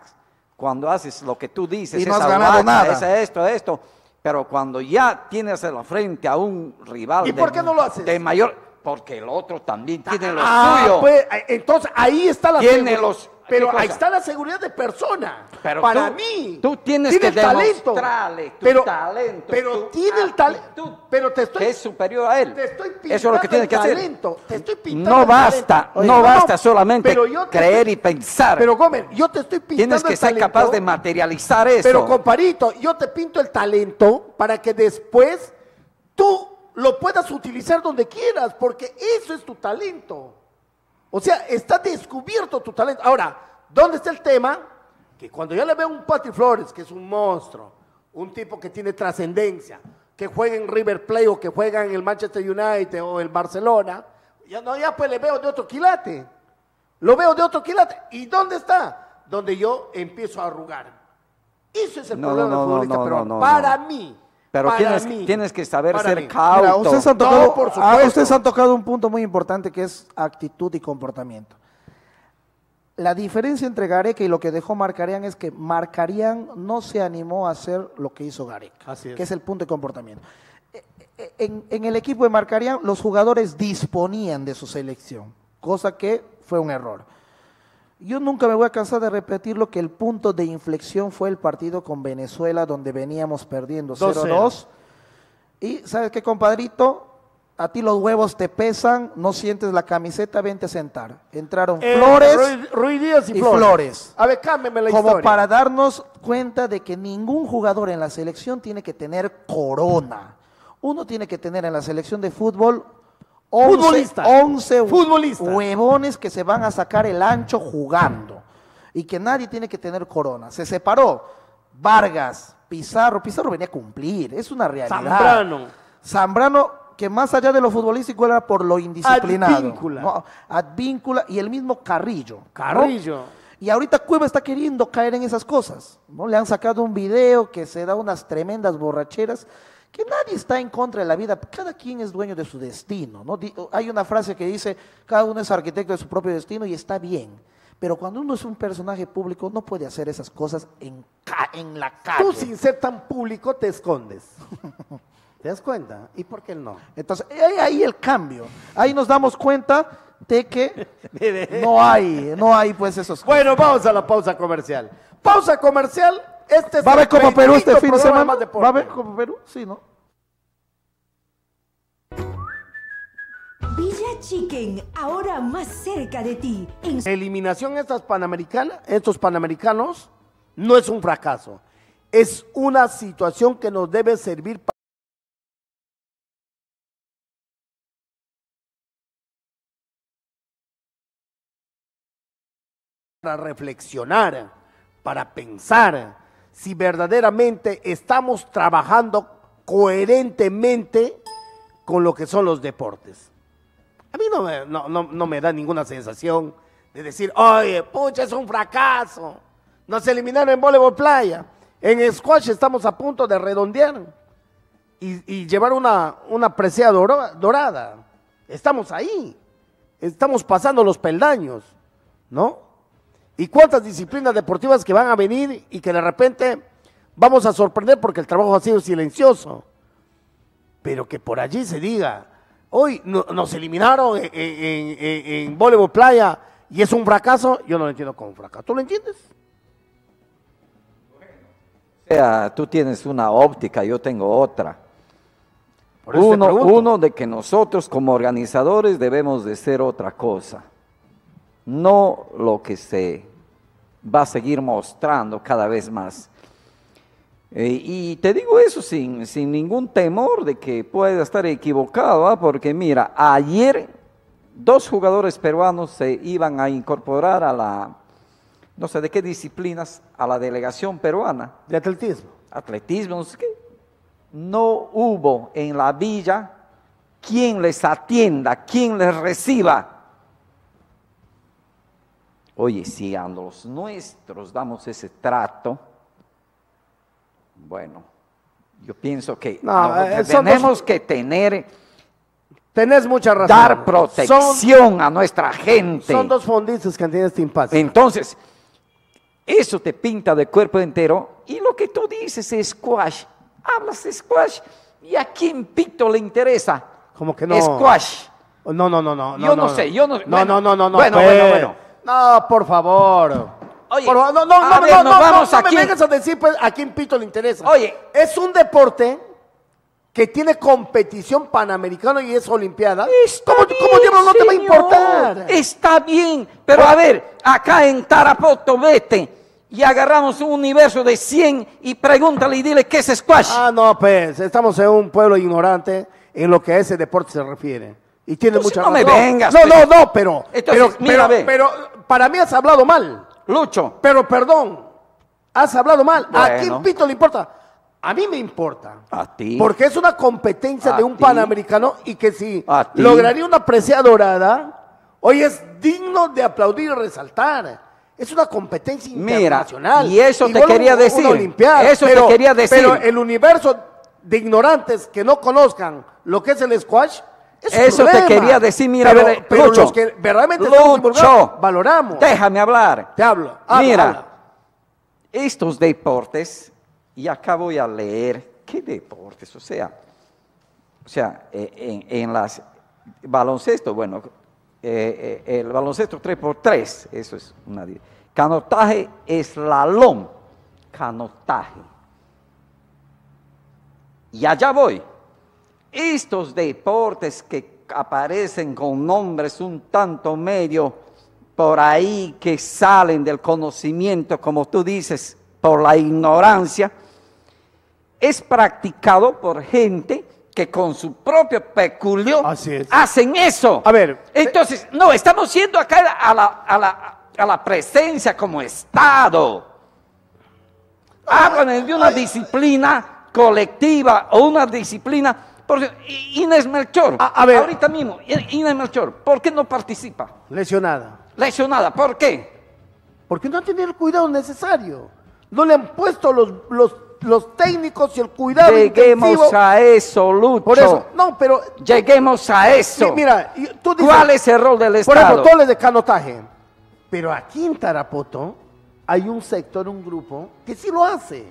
cuando haces lo que tú dices. Y no esa has ganado nada. esa esto, esto. Pero cuando ya tienes en la frente a un rival ¿Y de, por qué no lo haces? de mayor, porque el otro también tiene lo Ah, suyo. pues, entonces ahí está la Tiene los- Pero ¿qué ahí está la seguridad de persona. Pero Para tú- mí. tú tienes tiene que talento. demostrarle tu pero, talento, Pero tu tiene el talento. Pero te estoy, que es superior a él. te estoy pintando Eso es lo que tienes que hacer. talento. Te estoy pintando No basta, no basta solamente pero yo te creer estoy- y pensar. Pero Gómez, yo te estoy pintando Tienes que el ser talento, capaz de materializar eso. Pero comparito, yo te pinto el talento para que después tú lo puedas utilizar donde quieras, porque eso es tu talento. O sea, está descubierto tu talento. Ahora, ¿dónde está el tema? Que cuando yo le veo a un Pati Flores, que es un monstruo, un tipo que tiene trascendencia, que juega en River Plate o que juega en el Manchester United o el Barcelona, ya no, ya pues le veo de otro quilate. Lo veo de otro quilate. ¿Y dónde está? Donde yo empiezo a arrugar. Eso es el No, problema no, del futbolista no, peruano. no, no, Para mí. Pero para tienes, mí, tienes que saber ser mí. Mira, cauto. ustedes han No, tocado, por ah, ustedes han tocado un punto muy importante que es actitud y comportamiento. La diferencia entre Gareca y lo que dejó Marcarian es que Marcarian no se animó a hacer lo que hizo Gareca, Así es. que es el punto de comportamiento. Eh, eh, En, en el equipo de Marcarian los jugadores disponían de su selección, cosa que fue un error. Yo nunca me voy a cansar de repetir lo que el punto de inflexión fue el partido con Venezuela, donde veníamos perdiendo 2-0. 0-2. Y sabes qué, compadrito, a ti los huevos te pesan, no sientes la camiseta, vente a sentar. Entraron Eh, Flores Ruiz, Ruiz Díaz y, y Flores. Flores. A ver, cámbiame la como historia. para darnos cuenta de que ningún jugador en la selección tiene que tener corona. Uno tiene que tener en la selección de fútbol 11, Futbolista. 11 Futbolista. huevones que se van a sacar el ancho jugando. Y que nadie tiene que tener corona. Se separó Vargas, Pizarro. Pizarro venía a cumplir, es una realidad. Zambrano. Zambrano, que más allá de lo futbolístico era por lo indisciplinado. Advíncula. ¿no? Advíncula y el mismo Carrillo. ¿no? Carrillo. Y ahorita Cueva está queriendo caer en esas cosas. ¿no? Le han sacado un video que se da unas tremendas borracheras, que nadie está en contra de la vida. Cada quien es dueño de su destino. ¿no? Di- Hay una frase que dice, cada uno es arquitecto de su propio destino y está bien. Pero cuando uno es un personaje público, no puede hacer esas cosas en, ca- en la calle. Tú sin ser tan público te escondes. ¿Te das cuenta? ¿Y por qué no? Entonces, ahí, ahí el cambio. Ahí nos damos cuenta de que no hay, no hay pues esos... Bueno, vamos a la pausa comercial. Pausa comercial. Este es ¿Va a haber el Copa Perú este fin de semana? Más Deporte. ¿Va a haber Copa Perú? Sí, ¿no? Villa Chicken, ahora más cerca de ti. En Eliminación estas panamericanas, estos panamericanos, no es un fracaso. Es una situación que nos debe servir pa- para reflexionar, para pensar si verdaderamente estamos trabajando coherentemente con lo que son los deportes. A mí no me, da ninguna sensación de decir, oye, pucha, es un fracaso. Nos eliminaron en voleibol playa. En squash estamos a punto de redondear y, llevar una, una dorada. Estamos ahí. Estamos pasando los peldaños, ¿no? ¿Y cuántas disciplinas deportivas que van a venir y que de repente vamos a sorprender porque el trabajo ha sido silencioso? pero que por allí se diga, hoy no- nos eliminaron en, en, en- en voleibol playa y es un fracaso, yo no lo entiendo como un fracaso. ¿Tú lo entiendes? O sea, tú tienes una óptica, yo tengo otra. Por Uno, uno de que nosotros como organizadores debemos de ser otra cosa, no lo que se va a seguir mostrando cada vez más. Eh, y te digo eso sin, sin ningún temor de que pueda estar equivocado, ¿ah? porque mira, ayer dos jugadores peruanos se iban a incorporar a la, no sé de qué disciplinas, a la delegación peruana De atletismo. atletismo, no sé qué. No hubo en la villa quien les atienda, quien les reciba. Oye, si a los nuestros damos ese trato, bueno, yo pienso que No, eh, tenemos que tener, Tenés mucha razón. dar Son, protección a nuestra gente. son dos fondistas que tenido este impasse. Entonces, eso te pinta de cuerpo entero y lo que tú dices es squash. Hablas de squash y a quién pito le interesa. Como que no. Squash. No, no, no, no. Yo no sé, yo no- No, bueno, no, no, no, no. bueno, pues. bueno, bueno. No, por favor. Oye, Por favor, no, no, a no, ver, no, nos no, vamos no, a no me quién. vengas a decir pues, a quién pito le interesa. Oye. Es un deporte que tiene competición panamericana y es olimpiada. Está ¿Cómo, bien, cómo diablos no te va a señor. importar? Está bien, pero a ver, acá en Tarapoto vete y agarramos un universo de 100 y pregúntale y dile qué es squash. Ah, no, pues, estamos en un pueblo ignorante en lo que a ese deporte se refiere. Y tiene mucha no me razón. vengas, No, no, no, pero. Entonces, pero, mira, pero, pero para mí has hablado mal. Lucho, Pero perdón, has hablado mal. ¿A Bueno. quién pito le importa? A mí me importa. a ti. Porque es una competencia A de un ti. panamericano y que si A lograría una presea dorada, hoy es digno de aplaudir y resaltar. Es una competencia Mira, internacional. y eso te Igual quería una decir. olimpiada. Eso te Pero- quería decir. Pero el universo de ignorantes que no conozcan lo que es el squash, es Eso te quería decir, mira, pero, ver, pero Lucho. los que verdaderamente involucrados, valoramos. Déjame hablar. Te hablo. Habla, Mira, habla. estos deportes, y acá voy a leer, ¿qué deportes? O sea, o sea, eh, en, en las baloncesto, bueno, eh, eh, el baloncesto 3x3, eso es una canotaje, eslalón, canotaje. Y allá voy. Estos deportes que aparecen con nombres un tanto medio por ahí que salen del conocimiento, como tú dices, por la ignorancia, es practicado por gente que con su propio peculio es. hacen eso. A ver, entonces, no, estamos yendo acá a la, a la, a la presencia como Estado. Hablan de una disciplina colectiva o una disciplina. Por, Inés Melchor, A- a ver. ahorita mismo, Inés Melchor, ¿por qué no participa? Lesionada. Lesionada, ¿por qué? Porque no han tenido el cuidado necesario. No le han puesto los, los, los técnicos y el cuidado Lleguemos intensivo. a eso, Lucho. Por eso, no, pero Lleguemos a eso. mi- mira, y tú dices, ¿Cuál es el rol del por Estado? ejemplo, toles de canotaje. Pero aquí en Tarapoto hay un sector, un grupo que sí lo hace.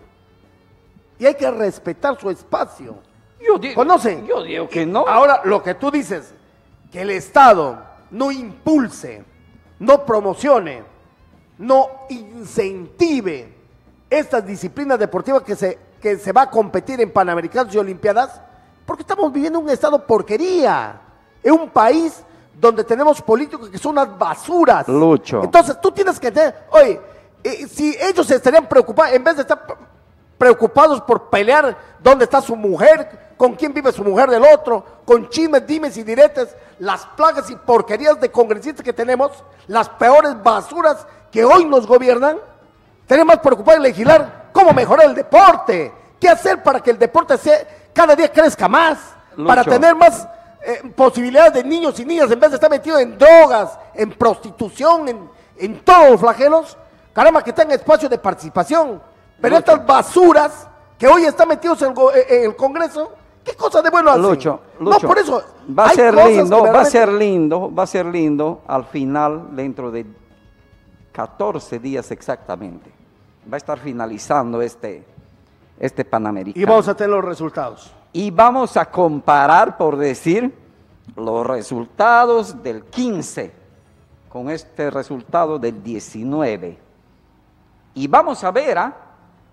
Y hay que respetar su espacio. Yo digo, ¿Conocen? Yo digo que no. Ahora, lo que tú dices, que el Estado no impulse, no promocione, no incentive estas disciplinas deportivas que se, que se va a competir en Panamericanos y Olimpiadas, porque estamos viviendo un estado porquería, en un país donde tenemos políticos que son unas basuras. Lucho. Entonces tú tienes que tener, oye, eh, si ellos estarían preocupados, en vez de estar preocupados por pelear dónde está su mujer, con quién vive su mujer del otro, con chismes, dimes y diretes, las plagas y porquerías de congresistas que tenemos, las peores basuras que hoy nos gobiernan, tenemos más preocupado en legislar cómo mejorar el deporte, qué hacer para que el deporte sea, cada día crezca más, para tener más eh, posibilidades de niños y niñas en vez de estar metidos en drogas, en prostitución, en, en todos los flagelos, caramba, que tengan espacio de participación. Pero Lucho. estas basuras que hoy están metidos en el, go- en el Congreso, ¿qué cosa de bueno hacen? Lucho, no, Lucho, por eso. va a ser cosas lindo, va a ser lindo, va a ser lindo al final, dentro de 14 días exactamente. Va a estar finalizando este, este Panamericano. Y vamos a tener los resultados. Y vamos a comparar, por decir, los resultados del 15 con este resultado del 19. Y vamos a ver, ¿ah?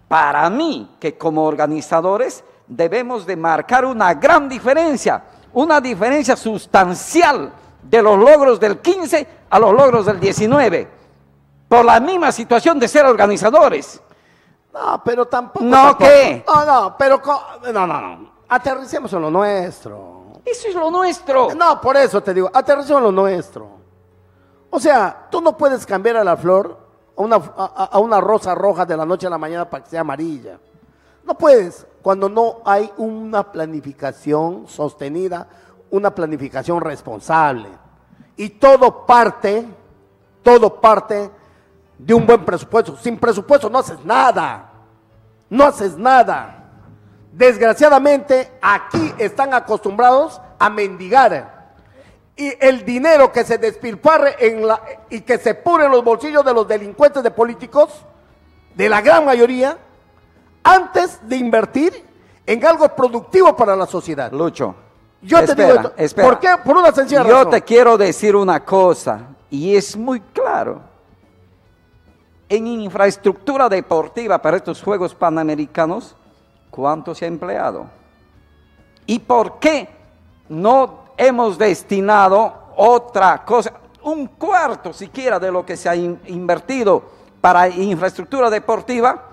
Para mí, que como organizadores debemos de marcar una gran diferencia, una diferencia sustancial de los logros del 15 a los logros del 19, por la misma situación de ser organizadores. No, pero tampoco. ¿No tampoco. qué? No, no, pero. No, no, no. Aterricemos en lo nuestro. Eso es lo nuestro. No, por eso te digo, aterricemos en lo nuestro. O sea, tú no puedes cambiar a la flor a una, a, una rosa roja de la noche a la mañana para que sea amarilla. No puedes cuando no hay una planificación sostenida, una planificación responsable. Y todo parte, todo parte de un buen presupuesto. Sin presupuesto no haces nada. No haces nada. Desgraciadamente, aquí están acostumbrados a mendigar. Y el dinero que se despilfarre en la, y que se pone en los bolsillos de los delincuentes de políticos, de la gran mayoría, antes de invertir en algo productivo para la sociedad. Lucho. Yo te digo esto. espera. ¿Por qué? Por una sencilla Yo razón. te quiero decir una cosa, y es muy claro. En infraestructura deportiva para estos Juegos Panamericanos, ¿cuánto se ha empleado? ¿Y por qué no hemos destinado otra cosa, un cuarto siquiera de lo que se ha in- invertido para infraestructura deportiva,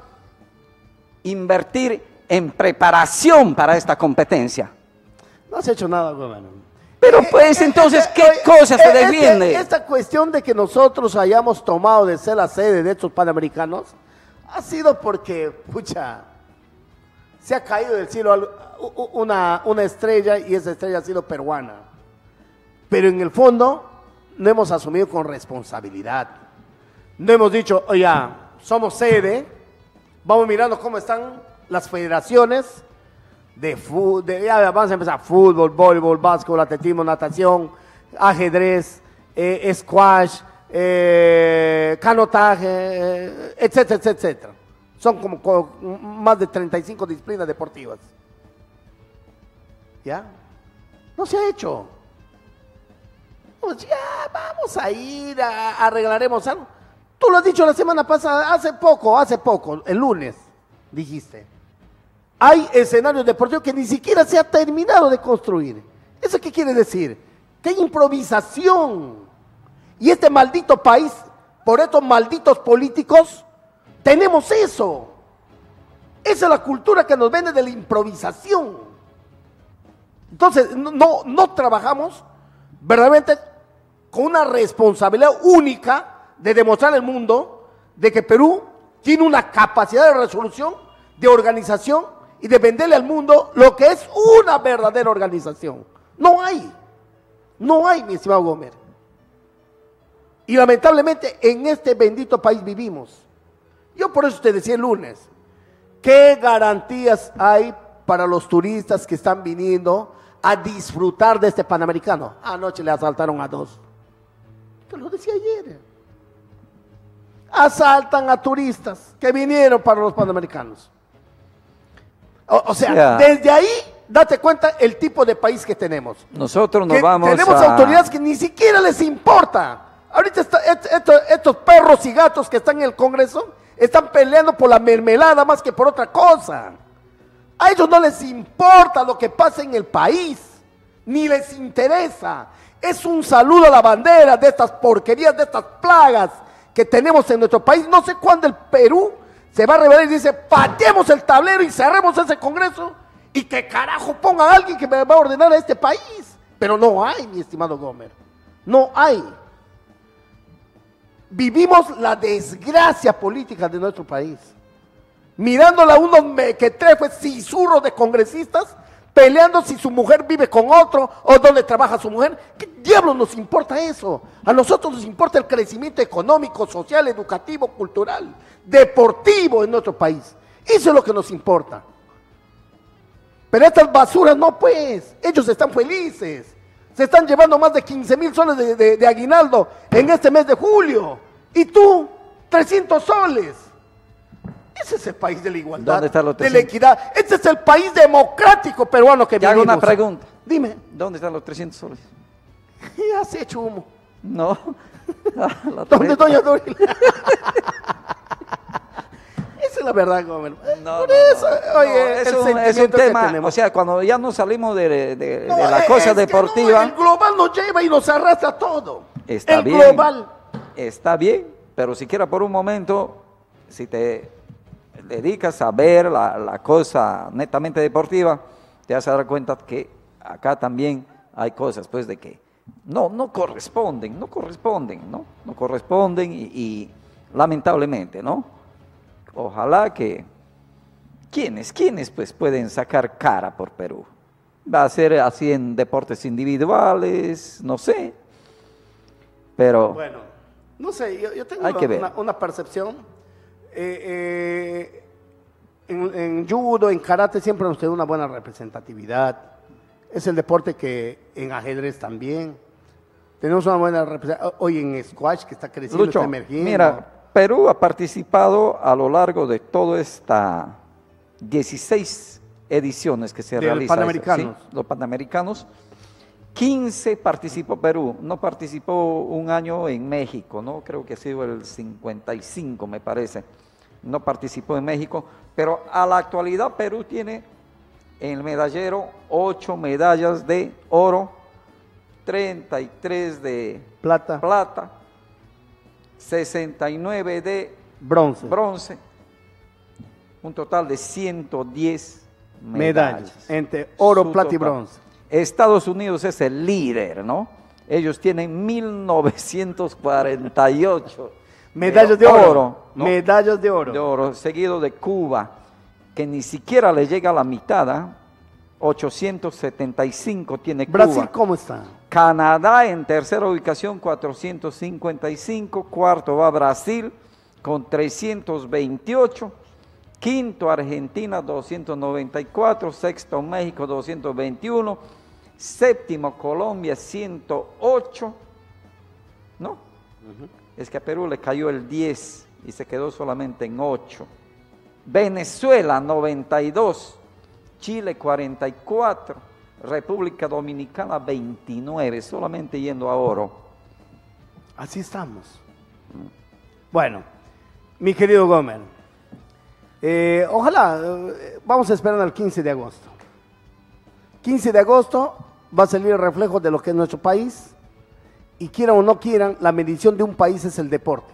invertir en preparación para esta competencia? No has hecho nada, gobernador. Pero pues entonces, ¿qué cosa se defiende? Este, esta cuestión de que nosotros hayamos tomado de ser la sede de estos panamericanos ha sido porque, pucha, se ha caído del cielo una, una estrella y esa estrella ha sido peruana. Pero en el fondo no hemos asumido con responsabilidad. No hemos dicho, oye, somos sede, vamos mirando cómo están las federaciones de fútbol, vamos a empezar, fútbol, voleibol, básquetbol, atletismo, natación, ajedrez, eh, squash, eh, canotaje, eh, etcétera, etcétera, etcétera. Son como co- más de 35 disciplinas deportivas. ¿Ya? No se ha hecho. Pues ya, vamos a ir, arreglaremos algo. Tú lo has dicho la semana pasada, hace poco, hace poco, el lunes, dijiste. Hay escenarios deportivos que ni siquiera se ha terminado de construir. ¿Eso qué quiere decir? Que hay improvisación. Y este maldito país, por estos malditos políticos, tenemos eso. Esa es la cultura que nos vende de la improvisación. Entonces, no, no, trabajamos verdaderamente con una responsabilidad única de demostrar al mundo de que Perú tiene una capacidad de resolución, de organización y de venderle al mundo lo que es una verdadera organización. No hay. No hay, mi estimado Gómez. Y lamentablemente en este bendito país vivimos. Yo por eso te decía el lunes, ¿qué garantías hay para los turistas que están viniendo a disfrutar de este Panamericano? Anoche le asaltaron a dos. Te lo decía ayer. Asaltan a turistas que vinieron para los Panamericanos. O, o sea, desde ahí, date cuenta el tipo de país que tenemos. Nosotros nos Que vamos tenemos a... autoridades que ni siquiera les importa. Ahorita está- et- estos perros y gatos que están en el Congreso están peleando por la mermelada más que por otra cosa. A ellos no les importa lo que pasa en el país, ni les interesa. Es un saludo a la bandera de estas porquerías, de estas plagas que tenemos en nuestro país. No sé cuándo el Perú se va a revelar y dice, pateemos el tablero y cerremos ese Congreso y que carajo ponga a alguien que me va a ordenar a este país. Pero no hay, mi estimado Gomer. No hay. Vivimos la desgracia política de nuestro país. Mirándola a unos mequetrefes cisurros de congresistas peleando si su mujer vive con otro o dónde trabaja su mujer. ¿Qué diablos nos importa eso? A nosotros nos importa el crecimiento económico, social, educativo, cultural, deportivo en nuestro país. Eso es lo que nos importa. Pero estas basuras no, pues. Ellos están felices. Se están llevando más de 15 mil soles de aguinaldo en este mes de julio. Y tú, 300 soles. Ese es el país de la igualdad, ¿Dónde están los de la 300? equidad. Este es el país democrático peruano que Te hago una pregunta. Dime, ¿Dónde están los 300 soles? ya se hecho humo. No. La ¿Dónde tarjeta. doña Doril? Esa es la verdad, Gómez. No, Por no, eso, no, oye, no, es, el un, es un que tema, tenemos. o sea, cuando ya no salimos de, de- de la cosa que deportiva, el global nos lleva y nos arrastra todo. está el bien, global. Está bien, pero siquiera por un momento, si te dedicas a ver la, la cosa netamente deportiva, te vas a dar cuenta que acá también hay cosas, pues, de que no, no corresponden, no corresponden, ¿no? No corresponden y, lamentablemente, ¿no? Ojalá que ¿Quiénes? ¿Quiénes pues pueden sacar cara por Perú? ¿Va a ser así en deportes individuales? No sé. Pero no sé, yo, yo tengo Hay que ver. Una, una percepción. Eh, eh, en, en judo, en karate siempre hemos tenido una buena representatividad. Es el deporte que en ajedrez también. Tenemos una buena representatividad. Hoy en squash que está creciendo, Lucho, está emergiendo. mira, Perú ha participado a lo largo de toda esta 16 ediciones que se realizan. Panamericanos. los Panamericanos. 15 participó Perú, no participó un año en México, ¿no? Creo que ha sido el 55, me parece. No participó en México, pero a la actualidad Perú tiene en el medallero 8 medallas de oro, 33 de Plata, plata, 69 de bronce, bronce, un total de 110 medallas. medallas. Entre oro, Su plata y bronce. Estados Unidos es el líder, ¿no? Ellos tienen 1948 Medallas de oro. ¿no? Medallas de oro. de oro, seguido de Cuba, que ni siquiera le llega a la mitad, ¿ah? 875 tiene Brasil, Cuba. ¿cómo está? Canadá en tercera ubicación, 455. Cuarto va Brasil con 328. Quinto Argentina, 294. Sexto México, 221. Séptimo Colombia, 108. ¿No? Es que a Perú le cayó el 10 y se quedó solamente en 8. Venezuela, 92. Chile 44, República Dominicana 29, solamente yendo a oro. Así estamos. Bueno, mi querido Gómez, eh, ojalá, eh, vamos a esperar al 15 de agosto. 15 de agosto va a salir el reflejo de lo que es nuestro país y quieran o no quieran, la medición de un país es el deporte.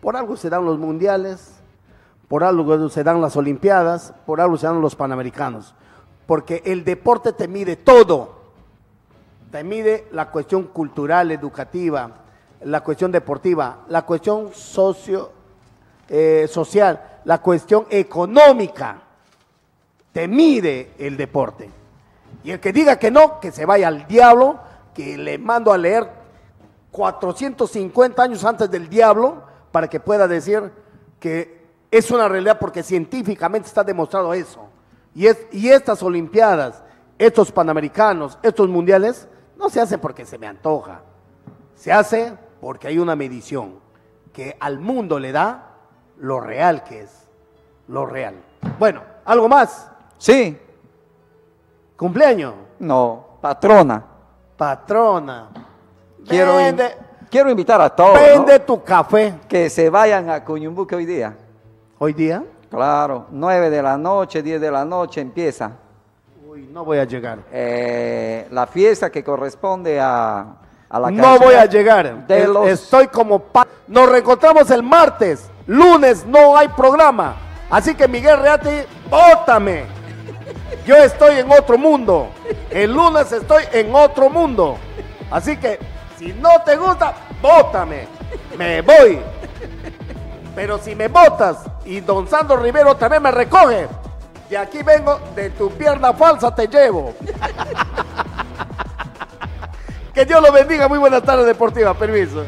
Por algo se dan los mundiales, por algo se dan las olimpiadas, por algo se dan los panamericanos, porque el deporte te mide todo te mide la cuestión cultural, educativa, la cuestión deportiva, la cuestión socio, eh, social, la cuestión económica. Te mide el deporte. Y el que diga que no, que se vaya al diablo, que le mando a leer 450 años antes del diablo para que pueda decir que es una realidad porque científicamente está demostrado eso. Y, es, y estas Olimpiadas, estos Panamericanos, estos mundiales, no se hacen porque se me antoja. Se hace porque hay una medición que al mundo le da lo real que es. Lo real. Bueno, algo más. Sí, Cumpleaños. no, patrona. Patrona. Quiero, in- quiero invitar a todos ¿no? vende tu café. que se vayan a Cuñumbuque hoy día. Hoy día. Claro, 9 de la noche, 10 de la noche empieza. Uy, No voy a llegar. Eh, la fiesta que corresponde a, a la No voy a llegar. de Es- los- Estoy como... pa- Nos reencontramos el martes. Lunes no hay programa. Así que Miguel Reati, bótame. Yo estoy en otro mundo. El lunes estoy en otro mundo. Así que si no te gusta, bótame. Me voy. Pero si me botas y don Sandro Rivero también me recoge, de aquí vengo, de tu pierna falsa te llevo. Que Dios lo bendiga. Muy buenas tardes, Deportiva. Permiso.